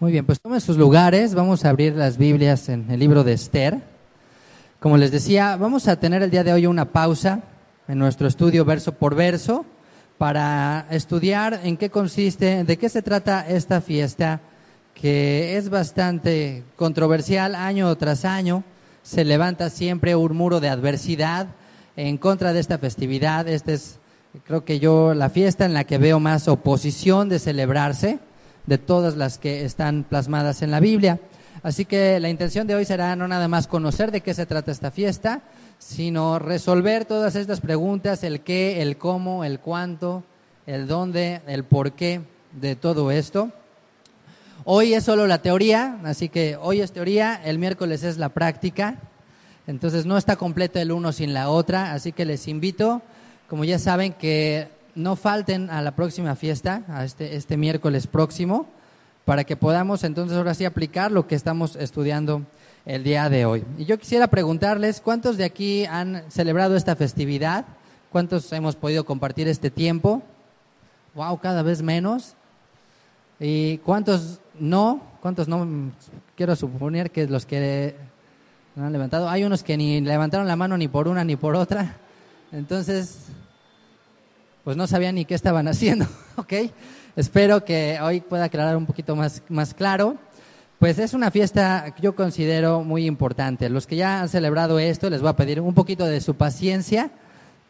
Muy bien, pues tomen sus lugares, vamos a abrir las Biblias en el libro de Esther. Como les decía, vamos a tener el día de hoy una pausa en nuestro estudio verso por verso para estudiar en qué consiste, de qué se trata esta fiesta que es bastante controversial año tras año. Se levanta siempre un muro de adversidad en contra de esta festividad. Esta es, creo que yo, la fiesta en la que veo más oposición de celebrarse de todas las que están plasmadas en la Biblia. Así que la intención de hoy será no nada más conocer de qué se trata esta fiesta, sino resolver todas estas preguntas, el qué, el cómo, el cuánto, el dónde, el por qué de todo esto. Hoy es solo la teoría, así que hoy es teoría, el miércoles es la práctica, entonces no está completo el uno sin la otra, así que les invito, como ya saben, que no falten a la próxima fiesta, a este, este miércoles próximo, para que podamos entonces ahora sí aplicar lo que estamos estudiando el día de hoy. Y yo quisiera preguntarles, ¿cuántos de aquí han celebrado esta festividad? ¿Cuántos hemos podido compartir este tiempo? Wow, cada vez menos. ¿Y cuántos no? ¿Cuántos no? Quiero suponer que los que han levantado. Hay unos que ni levantaron la mano ni por una ni por otra. Entonces, pues no sabían ni qué estaban haciendo, ¿ok? Espero que hoy pueda aclarar un poquito más, más claro. Pues es una fiesta que yo considero muy importante. Los que ya han celebrado esto, les voy a pedir un poquito de su paciencia,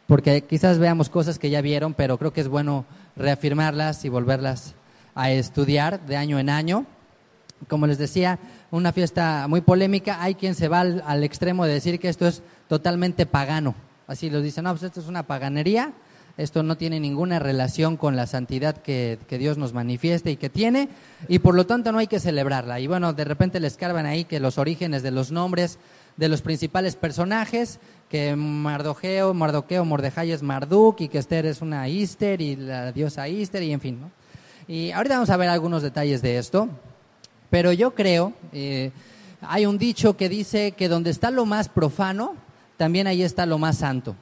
porque quizás veamos cosas que ya vieron, pero creo que es bueno reafirmarlas y volverlas a estudiar de año en año. Como les decía, una fiesta muy polémica. Hay quien se va al, al extremo de decir que esto es totalmente pagano. Así lo dicen, no, pues esto es una paganería esto no tiene ninguna relación con la santidad que, Dios nos manifiesta y que tiene, y por lo tanto no hay que celebrarla. Y bueno, de repente les cargan ahí que los orígenes de los nombres de los principales personajes, que Mardoqueo, Mardoqueo, Mordejai es Marduk, y que Esther es una Easter, y la diosa Easter, y en fin. ¿no? Y ahorita vamos a ver algunos detalles de esto, pero yo creo, eh, hay un dicho que dice que donde está lo más profano, también ahí está lo más santo.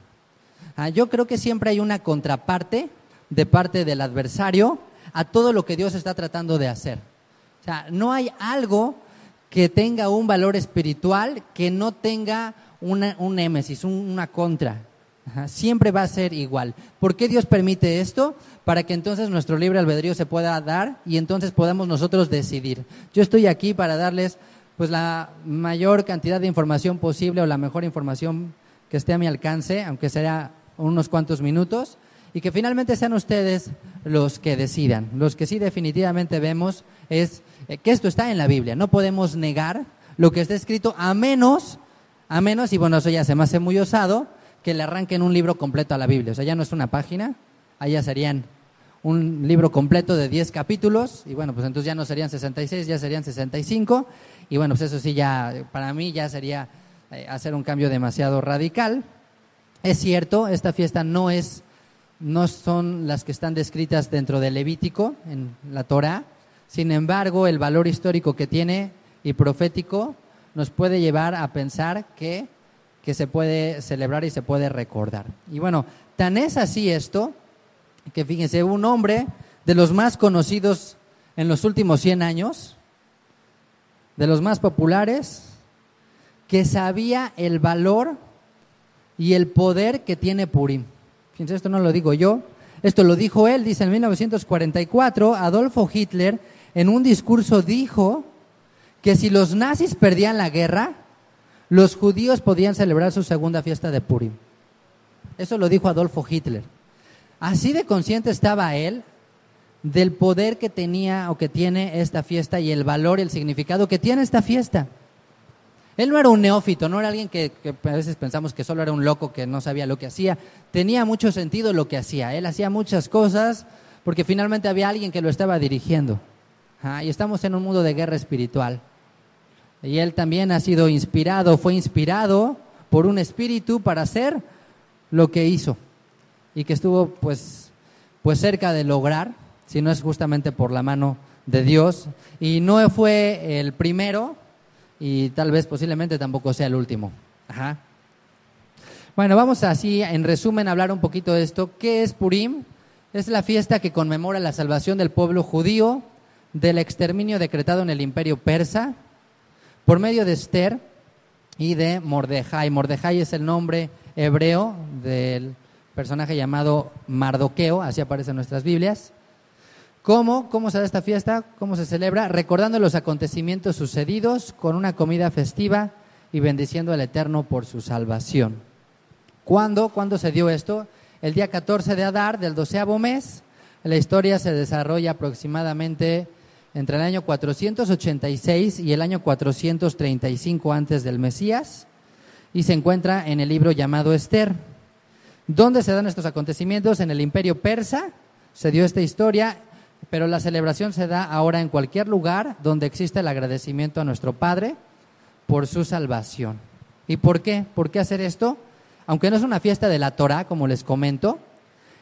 Ah, yo creo que siempre hay una contraparte de parte del adversario a todo lo que Dios está tratando de hacer. O sea, no hay algo que tenga un valor espiritual que no tenga una, un némesis, una contra. siempre va a ser igual. ¿Por qué Dios permite esto? Para que entonces nuestro libre albedrío se pueda dar y entonces podamos nosotros decidir. Yo estoy aquí para darles pues la mayor cantidad de información posible o la mejor información que esté a mi alcance, aunque sea unos cuantos minutos y que finalmente sean ustedes los que decidan. Los que sí definitivamente vemos es eh, que esto está en la Biblia. No podemos negar lo que está escrito a menos, a menos, y bueno, eso ya se me hace muy osado, que le arranquen un libro completo a la Biblia. O sea, ya no es una página, allá serían un libro completo de 10 capítulos, y bueno, pues entonces ya no serían 66, ya serían 65, y bueno, pues eso sí ya, para mí ya sería eh, hacer un cambio demasiado radical. Es cierto, esta fiesta no es, no son las que están descritas dentro del Levítico, en la Torah. Sin embargo, el valor histórico que tiene y profético nos puede llevar a pensar que, que se puede celebrar y se puede recordar. Y bueno, tan es así esto, que fíjense, un hombre de los más conocidos en los últimos 100 años, de los más populares, que sabía el valor y el poder que tiene Purim. Fíjense, esto no lo digo yo, esto lo dijo él, dice en 1944, Adolfo Hitler en un discurso dijo que si los nazis perdían la guerra, los judíos podían celebrar su segunda fiesta de Purim. Eso lo dijo Adolfo Hitler. Así de consciente estaba él del poder que tenía o que tiene esta fiesta y el valor y el significado que tiene esta fiesta. Él no era un neófito, no era alguien que, a veces pensamos que solo era un loco que no sabía lo que hacía. Tenía mucho sentido lo que hacía. Él hacía muchas cosas porque finalmente había alguien que lo estaba dirigiendo. y estamos en un mundo de guerra espiritual. Y él también ha sido inspirado, fue inspirado por un espíritu para hacer lo que hizo. Y que estuvo pues, pues cerca de lograr, si no es justamente por la mano de Dios. Y no fue el primero, y tal vez posiblemente tampoco sea el último. Ajá. Bueno, vamos así, en resumen, a hablar un poquito de esto. ¿Qué es Purim? Es la fiesta que conmemora la salvación del pueblo judío del exterminio decretado en el imperio persa por medio de Esther y de Mordejai. Mordejai es el nombre hebreo del personaje llamado Mardoqueo, así aparece en nuestras Biblias. ¿Cómo? ¿Cómo se da esta fiesta? ¿Cómo se celebra? Recordando los acontecimientos sucedidos con una comida festiva y bendiciendo al Eterno por su salvación. ¿Cuándo? ¿Cuándo se dio esto? El día 14 de Adar del doceavo mes. La historia se desarrolla aproximadamente entre el año 486 y el año 435 antes del Mesías y se encuentra en el libro llamado Esther. ¿Dónde se dan estos acontecimientos? En el imperio persa se dio esta historia pero la celebración se da ahora en cualquier lugar donde existe el agradecimiento a nuestro Padre por su salvación. ¿Y por qué? ¿Por qué hacer esto? Aunque no es una fiesta de la Torah, como les comento,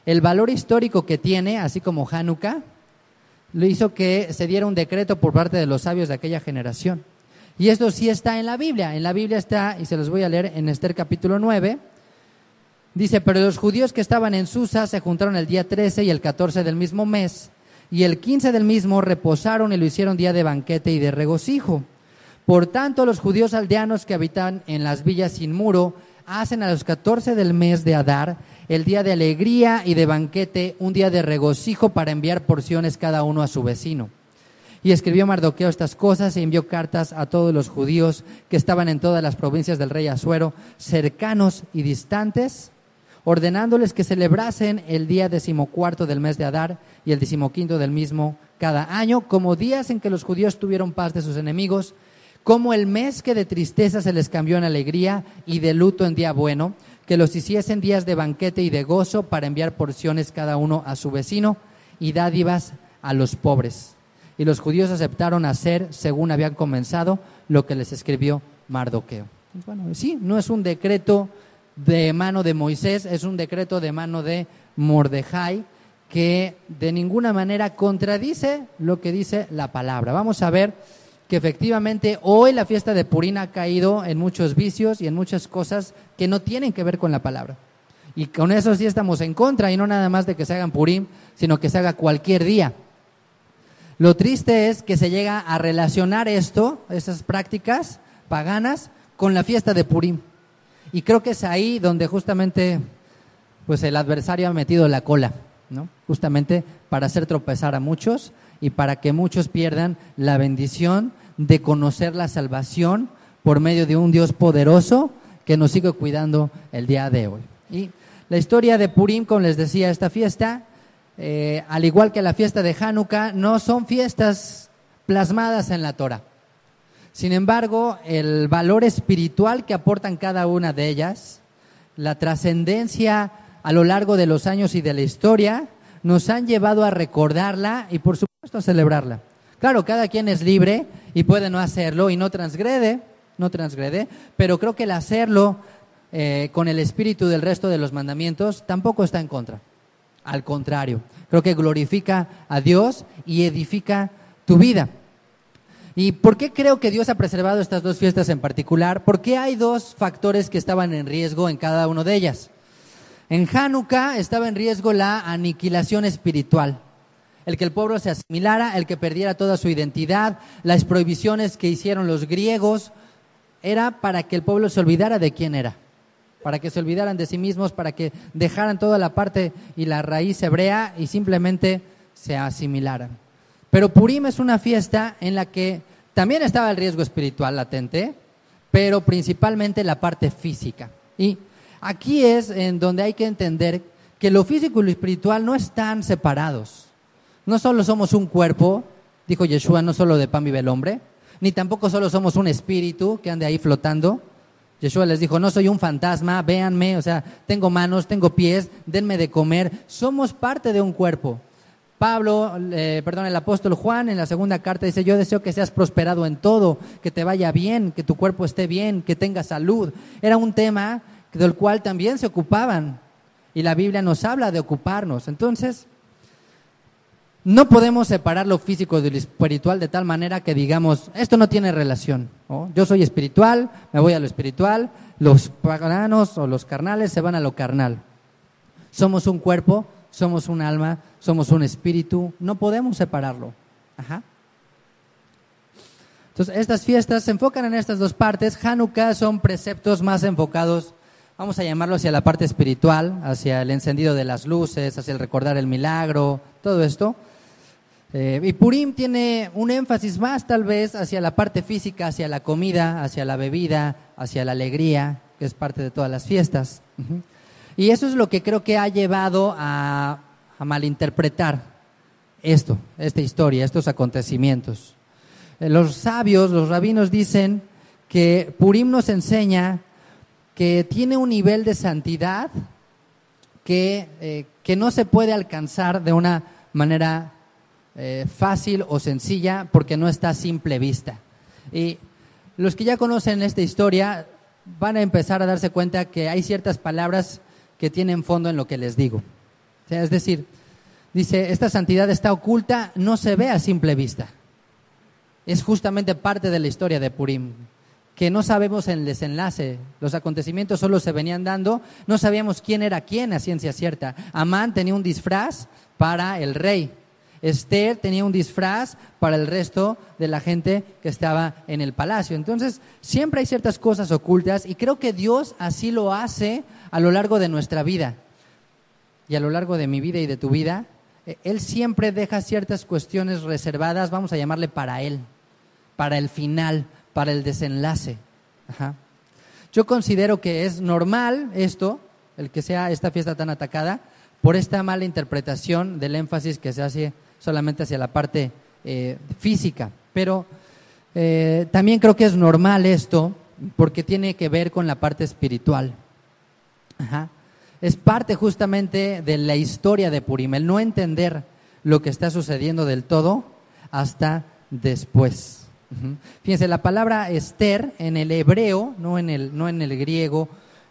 el valor histórico que tiene, así como Hanukkah, lo hizo que se diera un decreto por parte de los sabios de aquella generación. Y esto sí está en la Biblia. En la Biblia está, y se los voy a leer en Esther capítulo 9, dice, pero los judíos que estaban en Susa se juntaron el día 13 y el 14 del mismo mes y el quince del mismo reposaron y lo hicieron día de banquete y de regocijo. Por tanto, los judíos aldeanos que habitan en las villas sin muro hacen a los catorce del mes de Adar el día de alegría y de banquete, un día de regocijo para enviar porciones cada uno a su vecino. Y escribió Mardoqueo estas cosas e envió cartas a todos los judíos que estaban en todas las provincias del rey Asuero, cercanos y distantes, ordenándoles que celebrasen el día decimocuarto del mes de Adar y el decimoquinto del mismo cada año, como días en que los judíos tuvieron paz de sus enemigos, como el mes que de tristeza se les cambió en alegría y de luto en día bueno, que los hiciesen días de banquete y de gozo para enviar porciones cada uno a su vecino y dádivas a los pobres. Y los judíos aceptaron hacer, según habían comenzado, lo que les escribió Mardoqueo. Bueno, sí, no es un decreto de mano de Moisés, es un decreto de mano de Mordejai que de ninguna manera contradice lo que dice la palabra. Vamos a ver que efectivamente hoy la fiesta de Purín ha caído en muchos vicios y en muchas cosas que no tienen que ver con la palabra. Y con eso sí estamos en contra, y no nada más de que se hagan Purim, sino que se haga cualquier día. Lo triste es que se llega a relacionar esto, esas prácticas paganas, con la fiesta de Purim. Y creo que es ahí donde justamente pues el adversario ha metido la cola, ¿no? Justamente para hacer tropezar a muchos y para que muchos pierdan la bendición de conocer la salvación por medio de un Dios poderoso que nos sigue cuidando el día de hoy. Y la historia de Purim, como les decía, esta fiesta, eh, al igual que la fiesta de Hanukkah, no son fiestas plasmadas en la Torah. Sin embargo, el valor espiritual que aportan cada una de ellas, la trascendencia a lo largo de los años y de la historia, nos han llevado a recordarla y por supuesto a celebrarla. Claro, cada quien es libre y puede no hacerlo y no transgrede, no pero creo que el hacerlo eh, con el espíritu del resto de los mandamientos tampoco está en contra. Al contrario, creo que glorifica a Dios y edifica tu vida. ¿Y por qué creo que Dios ha preservado estas dos fiestas en particular? Porque hay dos factores que estaban en riesgo en cada una de ellas. En Hanukkah estaba en riesgo la aniquilación espiritual, el que el pueblo se asimilara, el que perdiera toda su identidad, las prohibiciones que hicieron los griegos, era para que el pueblo se olvidara de quién era, para que se olvidaran de sí mismos, para que dejaran toda la parte y la raíz hebrea y simplemente se asimilaran. Pero Purim es una fiesta en la que también estaba el riesgo espiritual latente, pero principalmente la parte física. Y aquí es en donde hay que entender que lo físico y lo espiritual no están separados. No solo somos un cuerpo, dijo Yeshua, no solo de pan vive el hombre, ni tampoco solo somos un espíritu que ande ahí flotando. Yeshua les dijo, no soy un fantasma, véanme, o sea, tengo manos, tengo pies, denme de comer. Somos parte de un cuerpo. Pablo, eh, perdón, el apóstol Juan en la segunda carta dice, yo deseo que seas prosperado en todo, que te vaya bien, que tu cuerpo esté bien, que tengas salud. Era un tema del cual también se ocupaban y la Biblia nos habla de ocuparnos. Entonces, no podemos separar lo físico de lo espiritual de tal manera que digamos, esto no tiene relación. Yo soy espiritual, me voy a lo espiritual, los paganos o los carnales se van a lo carnal. Somos un cuerpo, somos un alma, somos un espíritu, no podemos separarlo. Entonces, estas fiestas se enfocan en estas dos partes. Hanukkah son preceptos más enfocados, vamos a llamarlo hacia la parte espiritual, hacia el encendido de las luces, hacia el recordar el milagro, todo esto. Eh, y Purim tiene un énfasis más tal vez hacia la parte física, hacia la comida, hacia la bebida, hacia la alegría, que es parte de todas las fiestas. Y eso es lo que creo que ha llevado a, malinterpretar esto, esta historia, estos acontecimientos. Eh, los sabios, los rabinos dicen que Purim nos enseña que tiene un nivel de santidad que, eh, que no se puede alcanzar de una manera eh, fácil o sencilla porque no está a simple vista. Y los que ya conocen esta historia van a empezar a darse cuenta que hay ciertas palabras que tienen fondo en lo que les digo. es decir, dice, esta santidad está oculta, no se ve a simple vista es justamente parte de la historia de Purim, que no sabemos el desenlace, los acontecimientos solo se venían dando, no sabíamos quién era quién a ciencia cierta. Amán tenía un disfraz para el rey, Esther tenía un disfraz para el resto de la gente que estaba en el palacio. Entonces, siempre hay ciertas cosas ocultas y creo que Dios así lo hace a lo largo de nuestra vida y a lo largo de mi vida y de tu vida. Eh, él siempre deja ciertas cuestiones reservadas, vamos a llamarle para Él para el final, para el desenlace. Yo considero que es normal esto, el que sea esta fiesta tan atacada, por esta mala interpretación del énfasis que se hace solamente hacia la parte eh, física. Pero eh, también creo que es normal esto porque tiene que ver con la parte espiritual. Es parte justamente de la historia de Purim, el no entender lo que está sucediendo del todo hasta después. Fíjense, la palabra Esther en el hebreo, no en el, no en el griego,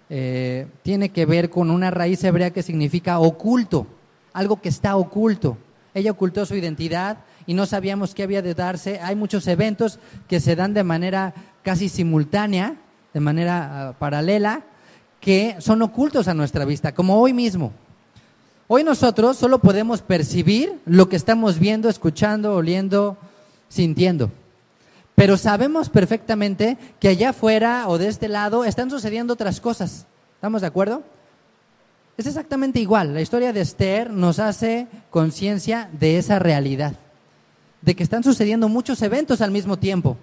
eh, tiene que ver con una raíz hebrea que significa oculto, algo que está oculto. Ella ocultó su identidad y no sabíamos qué había de darse. Hay muchos eventos que se dan de manera casi simultánea, de manera ah, paralela, que son ocultos a nuestra vista, como hoy mismo. Hoy nosotros solo podemos percibir lo que estamos viendo, escuchando, oliendo, sintiendo. Pero sabemos perfectamente que allá afuera o de este lado están sucediendo otras cosas. ¿Estamos de acuerdo? Es exactamente igual. La historia de Esther nos hace conciencia de esa realidad, de que están sucediendo muchos eventos al mismo tiempo.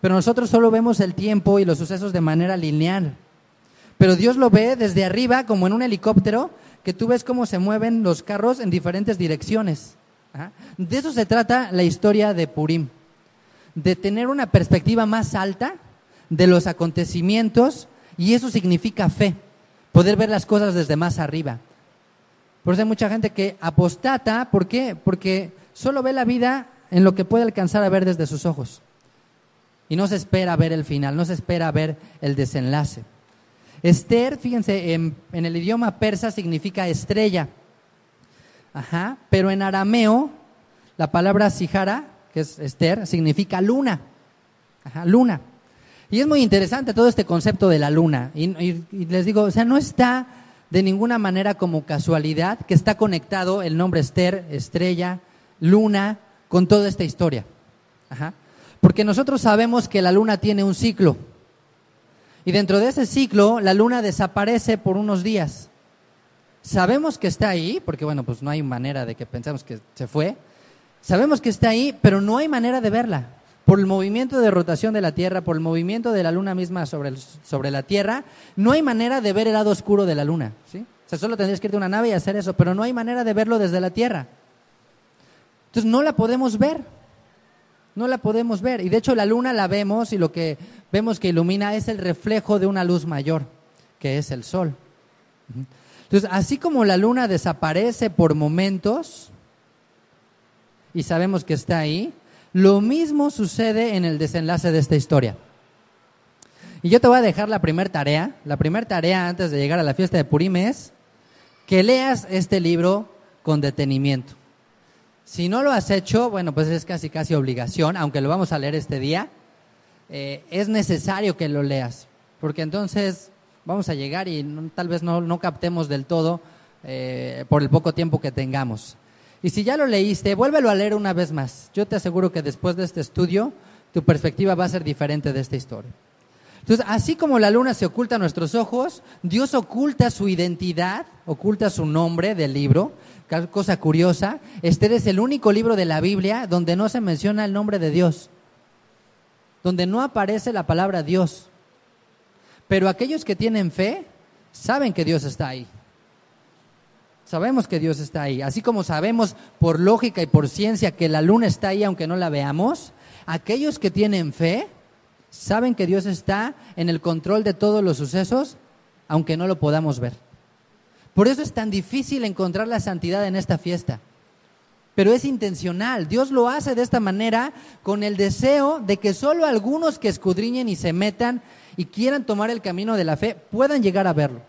Pero nosotros solo vemos el tiempo y los sucesos de manera lineal. Pero Dios lo ve desde arriba, como en un helicóptero, que tú ves cómo se mueven los carros en diferentes direcciones. De eso se trata la historia de Purim de tener una perspectiva más alta de los acontecimientos y eso significa fe, poder ver las cosas desde más arriba. Por eso hay mucha gente que apostata, ¿por qué? Porque solo ve la vida en lo que puede alcanzar a ver desde sus ojos. Y no se espera ver el final, no se espera ver el desenlace. Esther, fíjense, en, el idioma persa significa estrella. Ajá, pero en arameo, la palabra sihara que es Esther, significa luna. luna. Y es muy interesante todo este concepto de la luna. Y, les digo, o sea, no está de ninguna manera como casualidad que está conectado el nombre Esther, estrella, luna, con toda esta historia. Porque nosotros sabemos que la luna tiene un ciclo. Y dentro de ese ciclo, la luna desaparece por unos días. Sabemos que está ahí, porque bueno, pues no hay manera de que pensemos que se fue, Sabemos que está ahí, pero no hay manera de verla. Por el movimiento de rotación de la Tierra, por el movimiento de la Luna misma sobre, sobre la Tierra, no hay manera de ver el lado oscuro de la Luna. ¿sí? O sea, solo tendrías que irte a una nave y hacer eso, pero no hay manera de verlo desde la Tierra. Entonces no la podemos ver. No la podemos ver. Y de hecho la luna la vemos y lo que vemos que ilumina es el reflejo de una luz mayor, que es el sol. Entonces, así como la luna desaparece por momentos, y sabemos que está ahí, lo mismo sucede en el desenlace de esta historia. Y yo te voy a dejar la primera tarea. La primera tarea antes de llegar a la fiesta de Purim es que leas este libro con detenimiento. Si no lo has hecho, bueno, pues es casi casi obligación, aunque lo vamos a leer este día, eh, es necesario que lo leas, porque entonces vamos a llegar y tal vez no, captemos del todo eh, por el poco tiempo que tengamos. Y si ya lo leíste, vuélvelo a leer una vez más. Yo te aseguro que después de este estudio tu perspectiva va a ser diferente de esta historia. Entonces, así como la luna se oculta a nuestros ojos, Dios oculta su identidad, oculta su nombre del libro. Cosa curiosa, este es el único libro de la Biblia donde no se menciona el nombre de Dios, donde no aparece la palabra Dios. Pero aquellos que tienen fe saben que Dios está ahí. Sabemos que Dios está ahí. Así como sabemos por lógica y por ciencia que la luna está ahí aunque no la veamos, aquellos que tienen fe saben que Dios está en el control de todos los sucesos aunque no lo podamos ver. Por eso es tan difícil encontrar la santidad en esta fiesta. Pero es intencional. Dios lo hace de esta manera con el deseo de que solo algunos que escudriñen y se metan y quieran tomar el camino de la fe puedan llegar a verlo.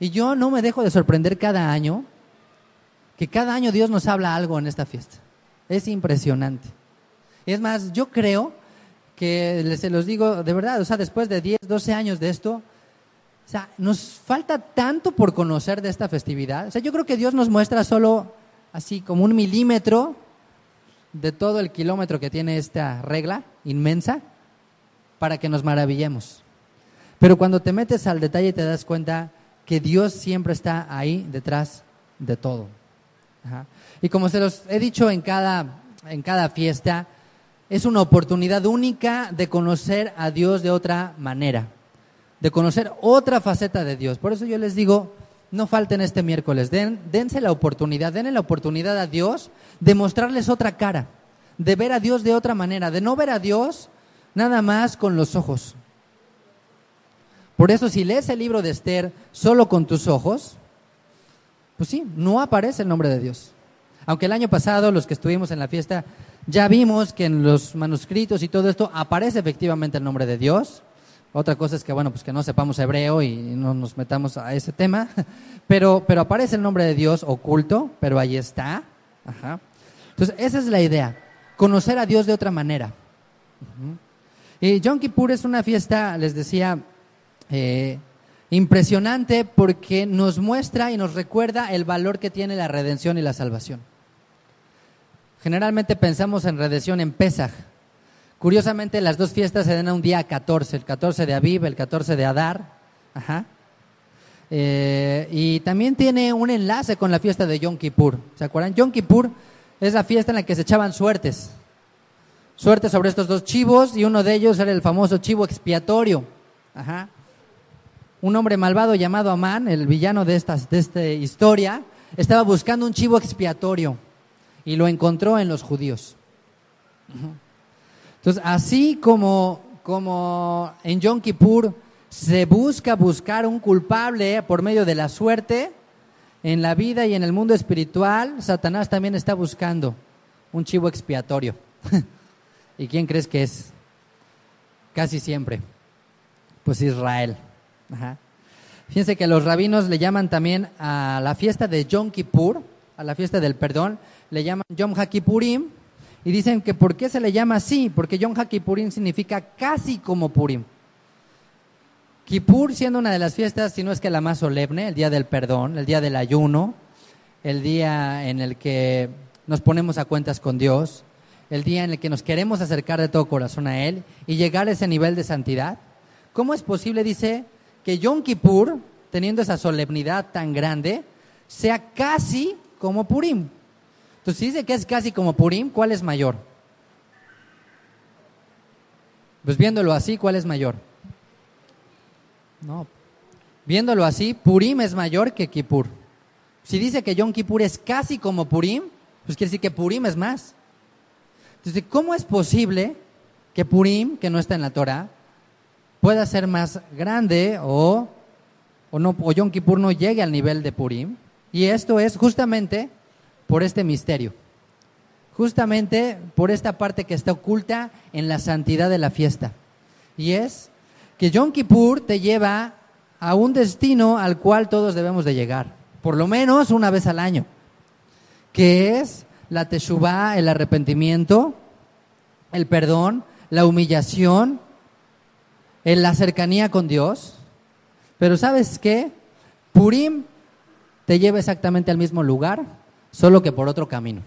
Y yo no me dejo de sorprender cada año, que cada año Dios nos habla algo en esta fiesta. Es impresionante. Es más, yo creo que se los digo de verdad, o sea, después de 10, 12 años de esto, o sea, nos falta tanto por conocer de esta festividad. O sea, yo creo que Dios nos muestra solo así como un milímetro de todo el kilómetro que tiene esta regla inmensa para que nos maravillemos. Pero cuando te metes al detalle te das cuenta que Dios siempre está ahí detrás de todo. Y como se los he dicho en cada, en cada fiesta, es una oportunidad única de conocer a Dios de otra manera, de conocer otra faceta de Dios. Por eso yo les digo, no falten este miércoles, Den, dense la oportunidad, denle la oportunidad a Dios de mostrarles otra cara, de ver a Dios de otra manera, de no ver a Dios nada más con los ojos, por eso si lees el libro de Esther solo con tus ojos, pues sí, no aparece el nombre de Dios. Aunque el año pasado, los que estuvimos en la fiesta, ya vimos que en los manuscritos y todo esto aparece efectivamente el nombre de Dios. Otra cosa es que, bueno, pues que no sepamos hebreo y no nos metamos a ese tema. Pero, pero aparece el nombre de Dios oculto, pero ahí está. Entonces, esa es la idea, conocer a Dios de otra manera. Y Yom Kippur es una fiesta, les decía, eh, impresionante porque nos muestra y nos recuerda el valor que tiene la redención y la salvación. Generalmente pensamos en redención en Pesaj. Curiosamente, las dos fiestas se dan a un día 14, el 14 de Aviv, el 14 de Adar. Eh, y también tiene un enlace con la fiesta de Yom Kippur. ¿Se acuerdan? Yom Kippur es la fiesta en la que se echaban suertes. Suertes sobre estos dos chivos y uno de ellos era el famoso chivo expiatorio. Ajá un hombre malvado llamado Amán, el villano de, de esta historia, estaba buscando un chivo expiatorio y lo encontró en los judíos. Entonces, así como, como en Yom Kippur se busca buscar un culpable por medio de la suerte, en la vida y en el mundo espiritual, Satanás también está buscando un chivo expiatorio. ¿Y quién crees que es? Casi siempre. Pues Israel. Fíjense que los rabinos le llaman también a la fiesta de Yom Kippur, a la fiesta del perdón, le llaman Yom HaKippurim y dicen que ¿por qué se le llama así? Porque Yom HaKippurim significa casi como Purim. Kippur siendo una de las fiestas, si no es que la más solemne, el día del perdón, el día del ayuno, el día en el que nos ponemos a cuentas con Dios, el día en el que nos queremos acercar de todo corazón a Él y llegar a ese nivel de santidad. ¿Cómo es posible, dice, que Yom Kippur, teniendo esa solemnidad tan grande, sea casi como Purim. Entonces, si dice que es casi como Purim, ¿cuál es mayor? Pues viéndolo así, ¿cuál es mayor? No. Viéndolo así, Purim es mayor que Kippur. Si dice que Yom Kippur es casi como Purim, pues quiere decir que Purim es más. Entonces, ¿cómo es posible que Purim, que no está en la Torah, pueda ser más grande o, o, no, o Yom Kippur no llegue al nivel de Purim. Y esto es justamente por este misterio, justamente por esta parte que está oculta en la santidad de la fiesta. Y es que Yom Kippur te lleva a un destino al cual todos debemos de llegar, por lo menos una vez al año, que es la teshuvah, el arrepentimiento, el perdón, la humillación en la cercanía con Dios. Pero ¿sabes qué? Purim te lleva exactamente al mismo lugar, solo que por otro camino.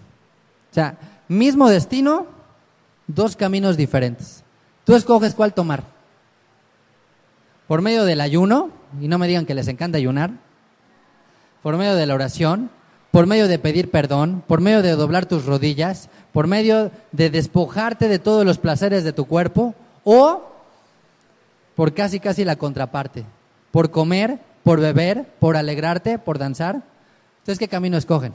O sea, mismo destino, dos caminos diferentes. Tú escoges cuál tomar. Por medio del ayuno, y no me digan que les encanta ayunar, por medio de la oración, por medio de pedir perdón, por medio de doblar tus rodillas, por medio de despojarte de todos los placeres de tu cuerpo, o por casi casi la contraparte, por comer, por beber, por alegrarte, por danzar. Entonces, ¿qué camino escogen?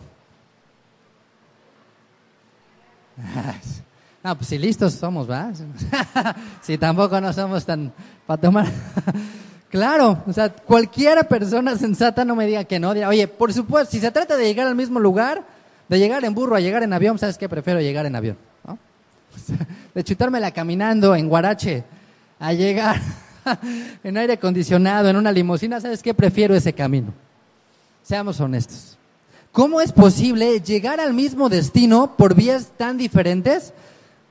Ah, pues si listos somos, ¿va? si tampoco no somos tan para tomar. claro, o sea, cualquier persona sensata no me diga que no. Oye, por supuesto, si se trata de llegar al mismo lugar, de llegar en burro a llegar en avión, ¿sabes qué? Prefiero llegar en avión. de chutármela caminando en Guarache a llegar en aire acondicionado, en una limusina, ¿sabes qué? Prefiero ese camino. Seamos honestos. ¿Cómo es posible llegar al mismo destino por vías tan diferentes?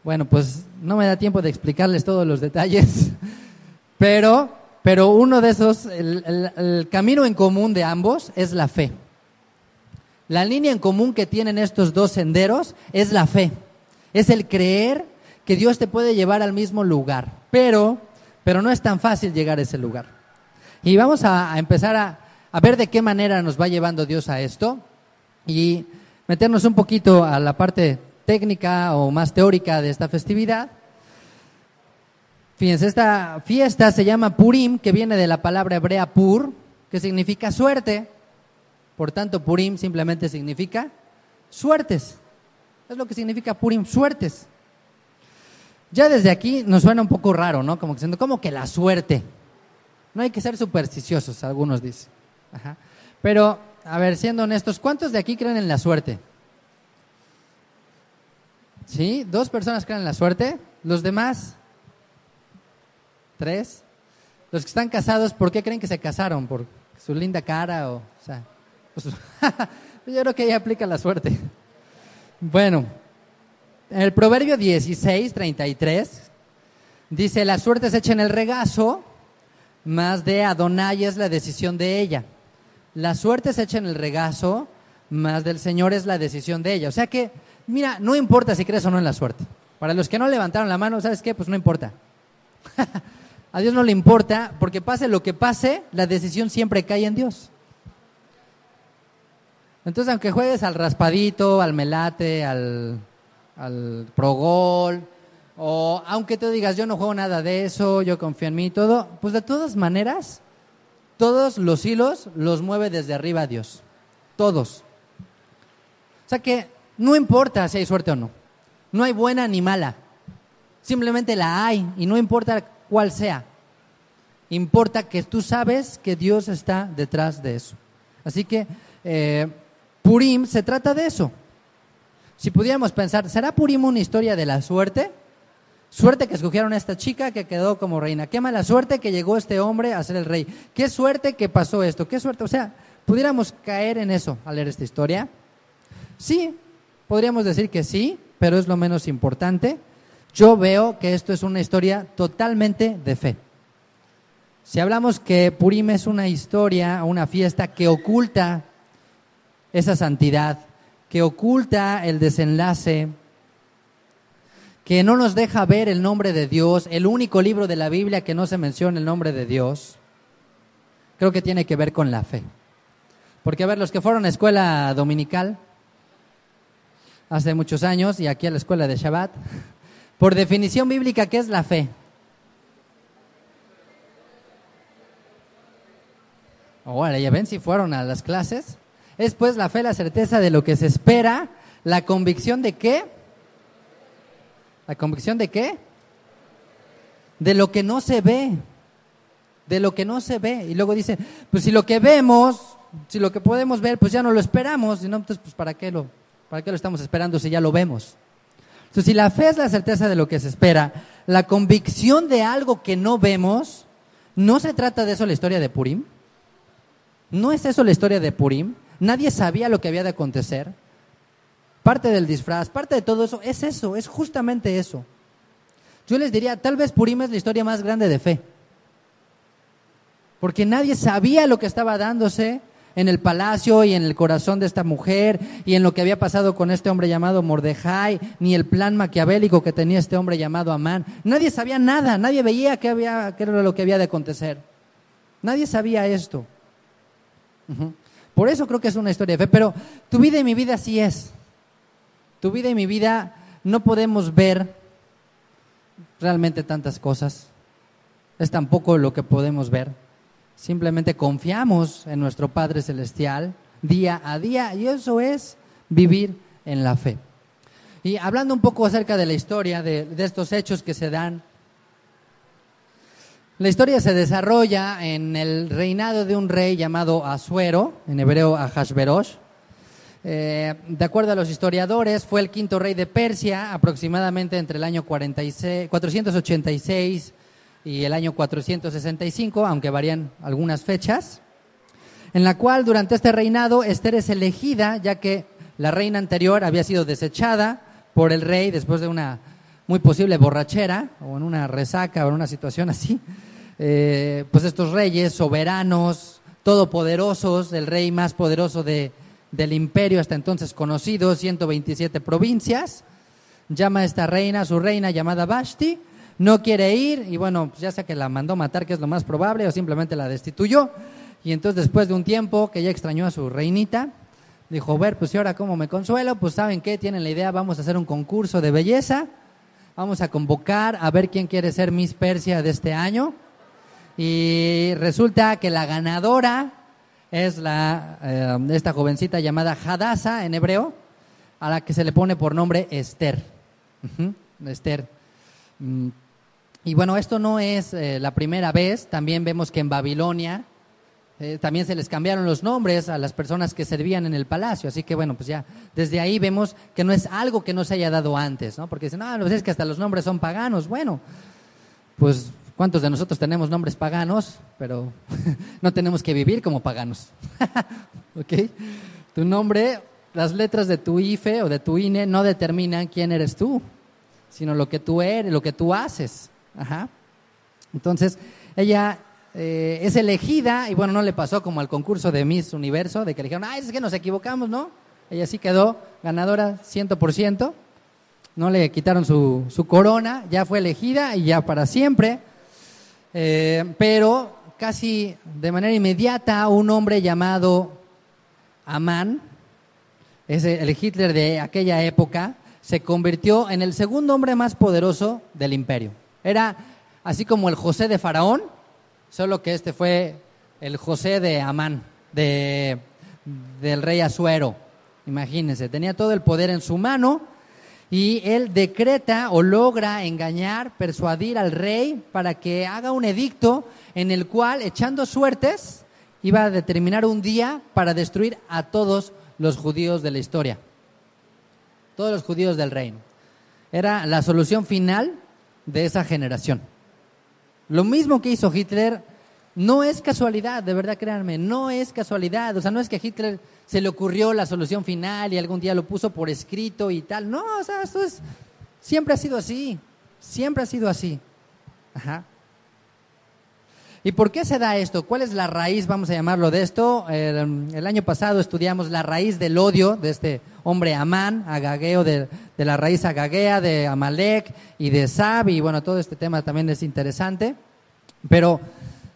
Bueno, pues no me da tiempo de explicarles todos los detalles, pero, pero uno de esos, el, camino en común de ambos es la fe. La línea en común que tienen estos dos senderos es la fe. Es el creer que Dios te puede llevar al mismo lugar, pero, pero no es tan fácil llegar a ese lugar. Y vamos a, empezar a, a ver de qué manera nos va llevando Dios a esto y meternos un poquito a la parte técnica o más teórica de esta festividad. Fíjense, esta fiesta se llama Purim, que viene de la palabra hebrea pur, que significa suerte. Por tanto, Purim simplemente significa suertes. Es lo que significa Purim, suertes. Ya desde aquí nos suena un poco raro, ¿no? Como diciendo, ¿cómo que la suerte? No hay que ser supersticiosos, algunos dicen. Pero, a ver, siendo honestos, ¿cuántos de aquí creen en la suerte? ¿Sí? Dos personas creen en la suerte. Los demás, tres. Los que están casados, ¿por qué creen que se casaron? ¿Por su linda cara o, sea, pues, yo creo que ahí aplica la suerte. Bueno, en el Proverbio 16, 33, dice, la suerte se echa en el regazo, más de Adonai es la decisión de ella. La suerte se echa en el regazo, más del Señor es la decisión de ella. O sea que Mira, no importa si crees o no en la suerte. Para los que no levantaron la mano, ¿sabes qué? Pues no importa. a Dios no le importa, porque pase lo que pase, la decisión siempre cae en Dios. Entonces, aunque juegues al raspadito, al melate, al, al progol, o aunque tú digas, yo no juego nada de eso, yo confío en mí, todo, pues de todas maneras, todos los hilos los mueve desde arriba Dios. Todos. O sea que no importa si hay suerte o no. No hay buena ni mala. Simplemente la hay y no importa cuál sea. Importa que tú sabes que Dios está detrás de eso. Así que eh, Purim se trata de eso. Si pudiéramos pensar, ¿será Purim una historia de la suerte? Suerte que escogieron a esta chica que quedó como reina. Qué mala suerte que llegó este hombre a ser el rey. Qué suerte que pasó esto. Qué suerte. O sea, pudiéramos caer en eso al leer esta historia. Sí, Podríamos decir que sí, pero es lo menos importante. Yo veo que esto es una historia totalmente de fe. Si hablamos que Purim es una historia, una fiesta que oculta esa santidad, que oculta el desenlace, que no nos deja ver el nombre de Dios, el único libro de la Biblia que no se menciona el nombre de Dios, creo que tiene que ver con la fe. Porque, a ver, los que fueron a escuela dominical, hace muchos años y aquí a la escuela de Shabbat. Por definición bíblica, ¿qué es la fe? Ahora, ya ven si fueron a las clases. Es pues la fe, la certeza de lo que se espera, la convicción de qué? ¿La convicción de qué? De lo que no se ve. De lo que no se ve. Y luego dice, pues si lo que vemos, si lo que podemos ver, pues ya no lo esperamos, y no, entonces, pues ¿para qué lo, ¿Para qué lo estamos esperando si ya lo vemos? Entonces, si la fe es la certeza de lo que se espera, la convicción de algo que no vemos, ¿no se trata de eso la historia de Purim? ¿No es eso la historia de Purim? Nadie sabía lo que había de acontecer. Parte del disfraz, parte de todo eso, es eso, es justamente eso. Yo les diría, tal vez Purim es la historia más grande de fe. Porque nadie sabía lo que estaba dándose, en el palacio y en el corazón de esta mujer y en lo que había pasado con este hombre llamado Mordejai, ni el plan maquiavélico que tenía este hombre llamado Amán. Nadie sabía nada, nadie veía qué, había, era lo que había de acontecer. Nadie sabía esto. Por eso creo que es una historia de fe, pero tu vida y mi vida sí es. Tu vida y mi vida no podemos ver realmente tantas cosas. Es tampoco lo que podemos ver. Simplemente confiamos en nuestro Padre Celestial día a día y eso es vivir en la fe. Y hablando un poco acerca de la historia, de, estos hechos que se dan, la historia se desarrolla en el reinado de un rey llamado Asuero, en hebreo Ahashverosh. Eh, de acuerdo a los historiadores, fue el quinto rey de Persia, aproximadamente entre el año 46, 486 y el año 465, aunque varían algunas fechas, en la cual durante este reinado Esther es elegida, ya que la reina anterior había sido desechada por el rey después de una muy posible borrachera o en una resaca o en una situación así. Eh, pues estos reyes soberanos, todopoderosos, el rey más poderoso de, del imperio hasta entonces conocido, 127 provincias, llama a esta reina, su reina llamada Vashti, no quiere ir y bueno, ya sea que la mandó matar, que es lo más probable, o simplemente la destituyó. Y entonces después de un tiempo que ya extrañó a su reinita, dijo, ver, pues y ahora cómo me consuelo, pues saben qué, tienen la idea, vamos a hacer un concurso de belleza, vamos a convocar a ver quién quiere ser Miss Persia de este año. Y resulta que la ganadora es la, eh, esta jovencita llamada Hadasa en hebreo, a la que se le pone por nombre Esther. Esther. Mm, y bueno, esto no es eh, la primera vez, también vemos que en Babilonia eh, también se les cambiaron los nombres a las personas que servían en el palacio, así que bueno, pues ya desde ahí vemos que no es algo que no se haya dado antes, ¿no? Porque dicen, no, pues es que hasta los nombres son paganos, bueno, pues ¿cuántos de nosotros tenemos nombres paganos? Pero no tenemos que vivir como paganos, ¿ok? Tu nombre, las letras de tu IFE o de tu INE no determinan quién eres tú, sino lo que tú eres, lo que tú haces. Ajá. Entonces, ella eh, es elegida y bueno, no le pasó como al concurso de Miss Universo, de que le dijeron, ay, es que nos equivocamos, ¿no? Ella sí quedó ganadora 100%, no le quitaron su, su corona, ya fue elegida y ya para siempre. Eh, pero casi de manera inmediata un hombre llamado Amán, es el Hitler de aquella época, se convirtió en el segundo hombre más poderoso del imperio. Era así como el José de Faraón, solo que este fue el José de Amán, de, del rey Asuero. Imagínense, tenía todo el poder en su mano y él decreta o logra engañar, persuadir al rey para que haga un edicto en el cual, echando suertes, iba a determinar un día para destruir a todos los judíos de la historia. Todos los judíos del reino. Era la solución final de esa generación. Lo mismo que hizo Hitler no es casualidad, de verdad créanme, no es casualidad. O sea, no es que a Hitler se le ocurrió la solución final y algún día lo puso por escrito y tal. No, o sea, esto es, siempre ha sido así, siempre ha sido así. Ajá. ¿Y por qué se da esto? ¿Cuál es la raíz, vamos a llamarlo, de esto? El, año pasado estudiamos la raíz del odio de este hombre Amán, agageo, de, de la raíz agagea, de Amalek y de Sab, y bueno, todo este tema también es interesante. Pero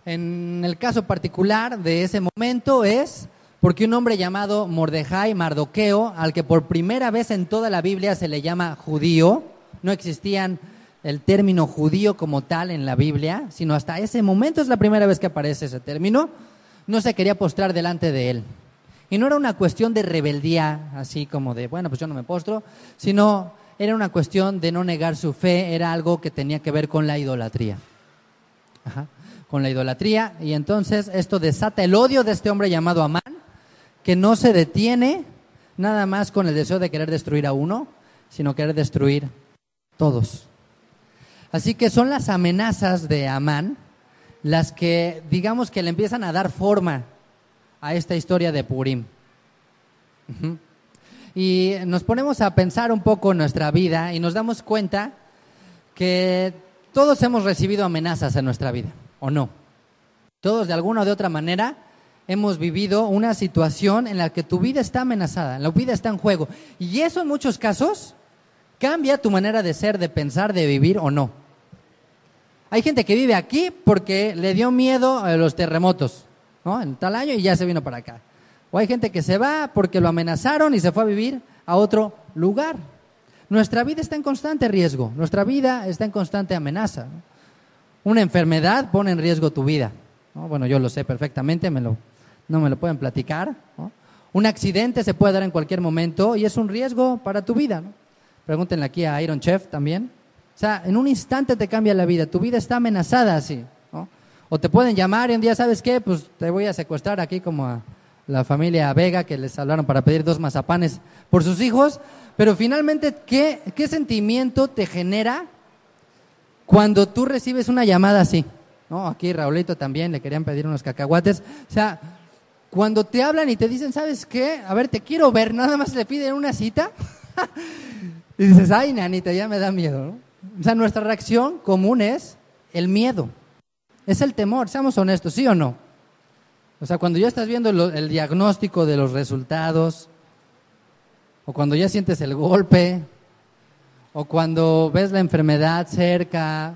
en el caso particular de ese momento es porque un hombre llamado Mordejai, Mardoqueo, al que por primera vez en toda la Biblia se le llama judío, no existían el término judío como tal en la Biblia, sino hasta ese momento es la primera vez que aparece ese término, no se quería postrar delante de él. Y no era una cuestión de rebeldía, así como de, bueno, pues yo no me postro, sino era una cuestión de no negar su fe, era algo que tenía que ver con la idolatría. Con la idolatría. Y entonces esto desata el odio de este hombre llamado Amán, que no se detiene nada más con el deseo de querer destruir a uno, sino querer destruir todos. Así que son las amenazas de Amán las que, digamos, que le empiezan a dar forma a esta historia de Purim. Y nos ponemos a pensar un poco en nuestra vida y nos damos cuenta que todos hemos recibido amenazas en nuestra vida, ¿o no? Todos de alguna o de otra manera hemos vivido una situación en la que tu vida está amenazada, la vida está en juego. Y eso en muchos casos cambia tu manera de ser, de pensar, de vivir o no. Hay gente que vive aquí porque le dio miedo a los terremotos, ¿no? En tal año y ya se vino para acá. O hay gente que se va porque lo amenazaron y se fue a vivir a otro lugar. Nuestra vida está en constante riesgo, nuestra vida está en constante amenaza. Una enfermedad pone en riesgo tu vida. Bueno, yo lo sé perfectamente, me lo, no me lo pueden platicar. Un accidente se puede dar en cualquier momento y es un riesgo para tu vida. Pregúntenle aquí a Iron Chef también. O sea, en un instante te cambia la vida, tu vida está amenazada así. O te pueden llamar y un día, ¿sabes qué? Pues te voy a secuestrar aquí como a la familia Vega que les hablaron para pedir dos mazapanes por sus hijos. Pero finalmente, ¿qué, qué sentimiento te genera cuando tú recibes una llamada así? ¿No? Aquí Raulito también le querían pedir unos cacahuates. O sea, cuando te hablan y te dicen, ¿sabes qué? A ver, te quiero ver, nada más le piden una cita. y dices, ay, nanita, ya me da miedo, ¿no? O sea, nuestra reacción común es el miedo, es el temor, seamos honestos, ¿sí o no? O sea, cuando ya estás viendo el diagnóstico de los resultados, o cuando ya sientes el golpe, o cuando ves la enfermedad cerca,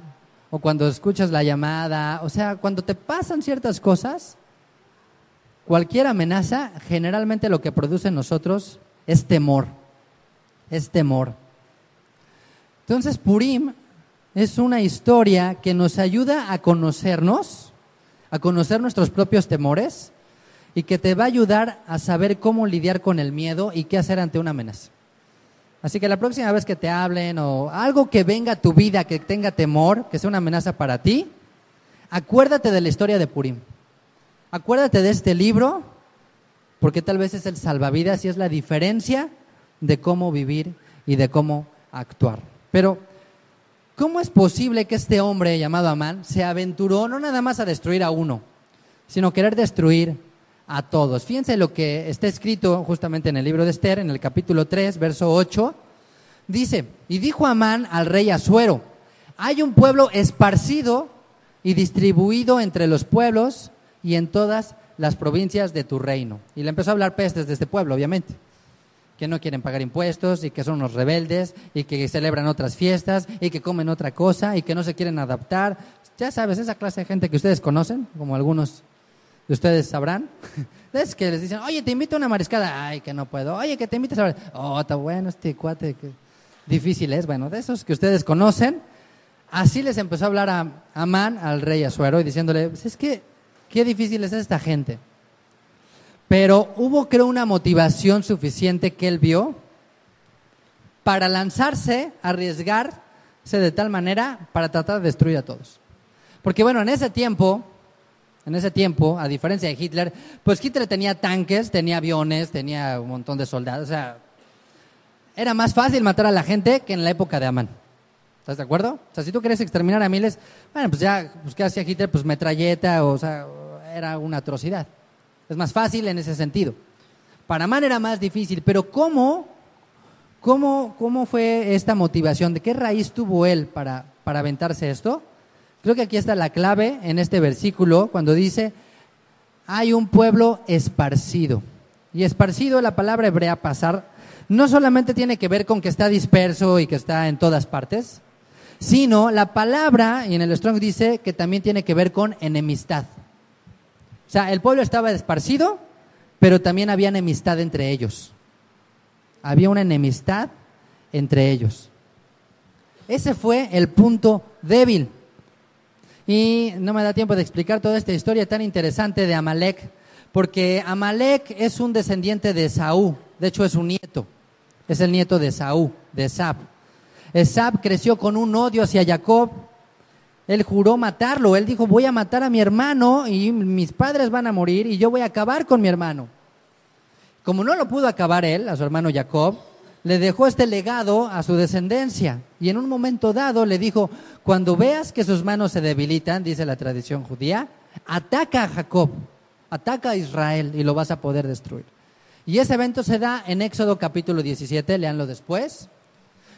o cuando escuchas la llamada, o sea, cuando te pasan ciertas cosas, cualquier amenaza generalmente lo que produce en nosotros es temor, es temor. Entonces, Purim es una historia que nos ayuda a conocernos, a conocer nuestros propios temores y que te va a ayudar a saber cómo lidiar con el miedo y qué hacer ante una amenaza. Así que la próxima vez que te hablen o algo que venga a tu vida que tenga temor, que sea una amenaza para ti, acuérdate de la historia de Purim. Acuérdate de este libro, porque tal vez es el salvavidas y es la diferencia de cómo vivir y de cómo actuar. Pero, ¿cómo es posible que este hombre llamado Amán se aventuró no nada más a destruir a uno, sino querer destruir a todos? Fíjense lo que está escrito justamente en el libro de Esther, en el capítulo 3, verso 8. Dice, y dijo Amán al rey Asuero, hay un pueblo esparcido y distribuido entre los pueblos y en todas las provincias de tu reino. Y le empezó a hablar pestes de este pueblo, obviamente que no quieren pagar impuestos y que son unos rebeldes y que celebran otras fiestas y que comen otra cosa y que no se quieren adaptar. Ya sabes, esa clase de gente que ustedes conocen, como algunos ustedes sabrán, es que les dicen, oye, te invito a una mariscada, ay, que no puedo, oye, que te invites a... Oh, está bueno este cuate, que difícil es, bueno, de esos que ustedes conocen, así les empezó a hablar a Amán, al rey Azuero, y diciéndole, pues es que, qué difícil es esta gente. Pero hubo, creo, una motivación suficiente que él vio para lanzarse, arriesgarse de tal manera para tratar de destruir a todos. Porque bueno, en ese tiempo, en ese tiempo, a diferencia de Hitler, pues Hitler tenía tanques, tenía aviones, tenía un montón de soldados. O sea, era más fácil matar a la gente que en la época de Amán. ¿Estás de acuerdo? O sea, si tú quieres exterminar a miles, bueno, pues ya, pues ¿qué hacía Hitler? Pues metralleta, o sea, era una atrocidad. Es más fácil en ese sentido. Para Man era más difícil, pero ¿cómo, cómo, cómo fue esta motivación? ¿De qué raíz tuvo él para, para aventarse esto? Creo que aquí está la clave en este versículo cuando dice, hay un pueblo esparcido. Y esparcido, la palabra hebrea pasar, no solamente tiene que ver con que está disperso y que está en todas partes, sino la palabra, y en el Strong dice que también tiene que ver con enemistad. O sea, el pueblo estaba esparcido, pero también había enemistad entre ellos. Había una enemistad entre ellos. Ese fue el punto débil. Y no me da tiempo de explicar toda esta historia tan interesante de Amalek, porque Amalek es un descendiente de Saúl, de hecho es un nieto, es el nieto de Saúl, de Esab. Esab creció con un odio hacia Jacob él juró matarlo. Él dijo, voy a matar a mi hermano y mis padres van a morir y yo voy a acabar con mi hermano. Como no lo pudo acabar él, a su hermano Jacob, le dejó este legado a su descendencia. Y en un momento dado le dijo, cuando veas que sus manos se debilitan, dice la tradición judía, ataca a Jacob, ataca a Israel y lo vas a poder destruir. Y ese evento se da en Éxodo capítulo 17, leanlo después.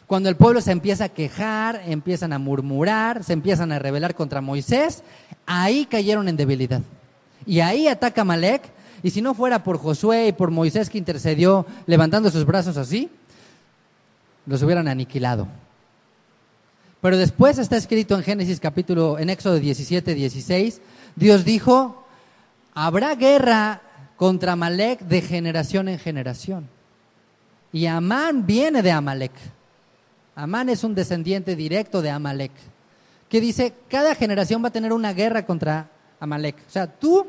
Cuando el pueblo se empieza a quejar, empiezan a murmurar, se empiezan a rebelar contra Moisés, ahí cayeron en debilidad. Y ahí ataca Malek Y si no fuera por Josué y por Moisés que intercedió levantando sus brazos así, los hubieran aniquilado. Pero después está escrito en Génesis capítulo, en Éxodo 17, 16, Dios dijo, habrá guerra contra Amalek de generación en generación. Y Amán viene de Amalek. Amán es un descendiente directo de Amalek. Que dice, cada generación va a tener una guerra contra Amalek. O sea, tú,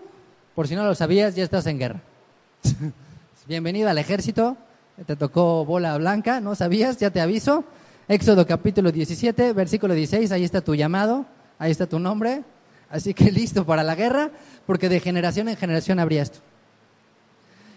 por si no lo sabías, ya estás en guerra. Bienvenido al ejército. Te tocó bola blanca, ¿no sabías? Ya te aviso. Éxodo capítulo 17, versículo 16, ahí está tu llamado, ahí está tu nombre. Así que listo para la guerra, porque de generación en generación habría esto.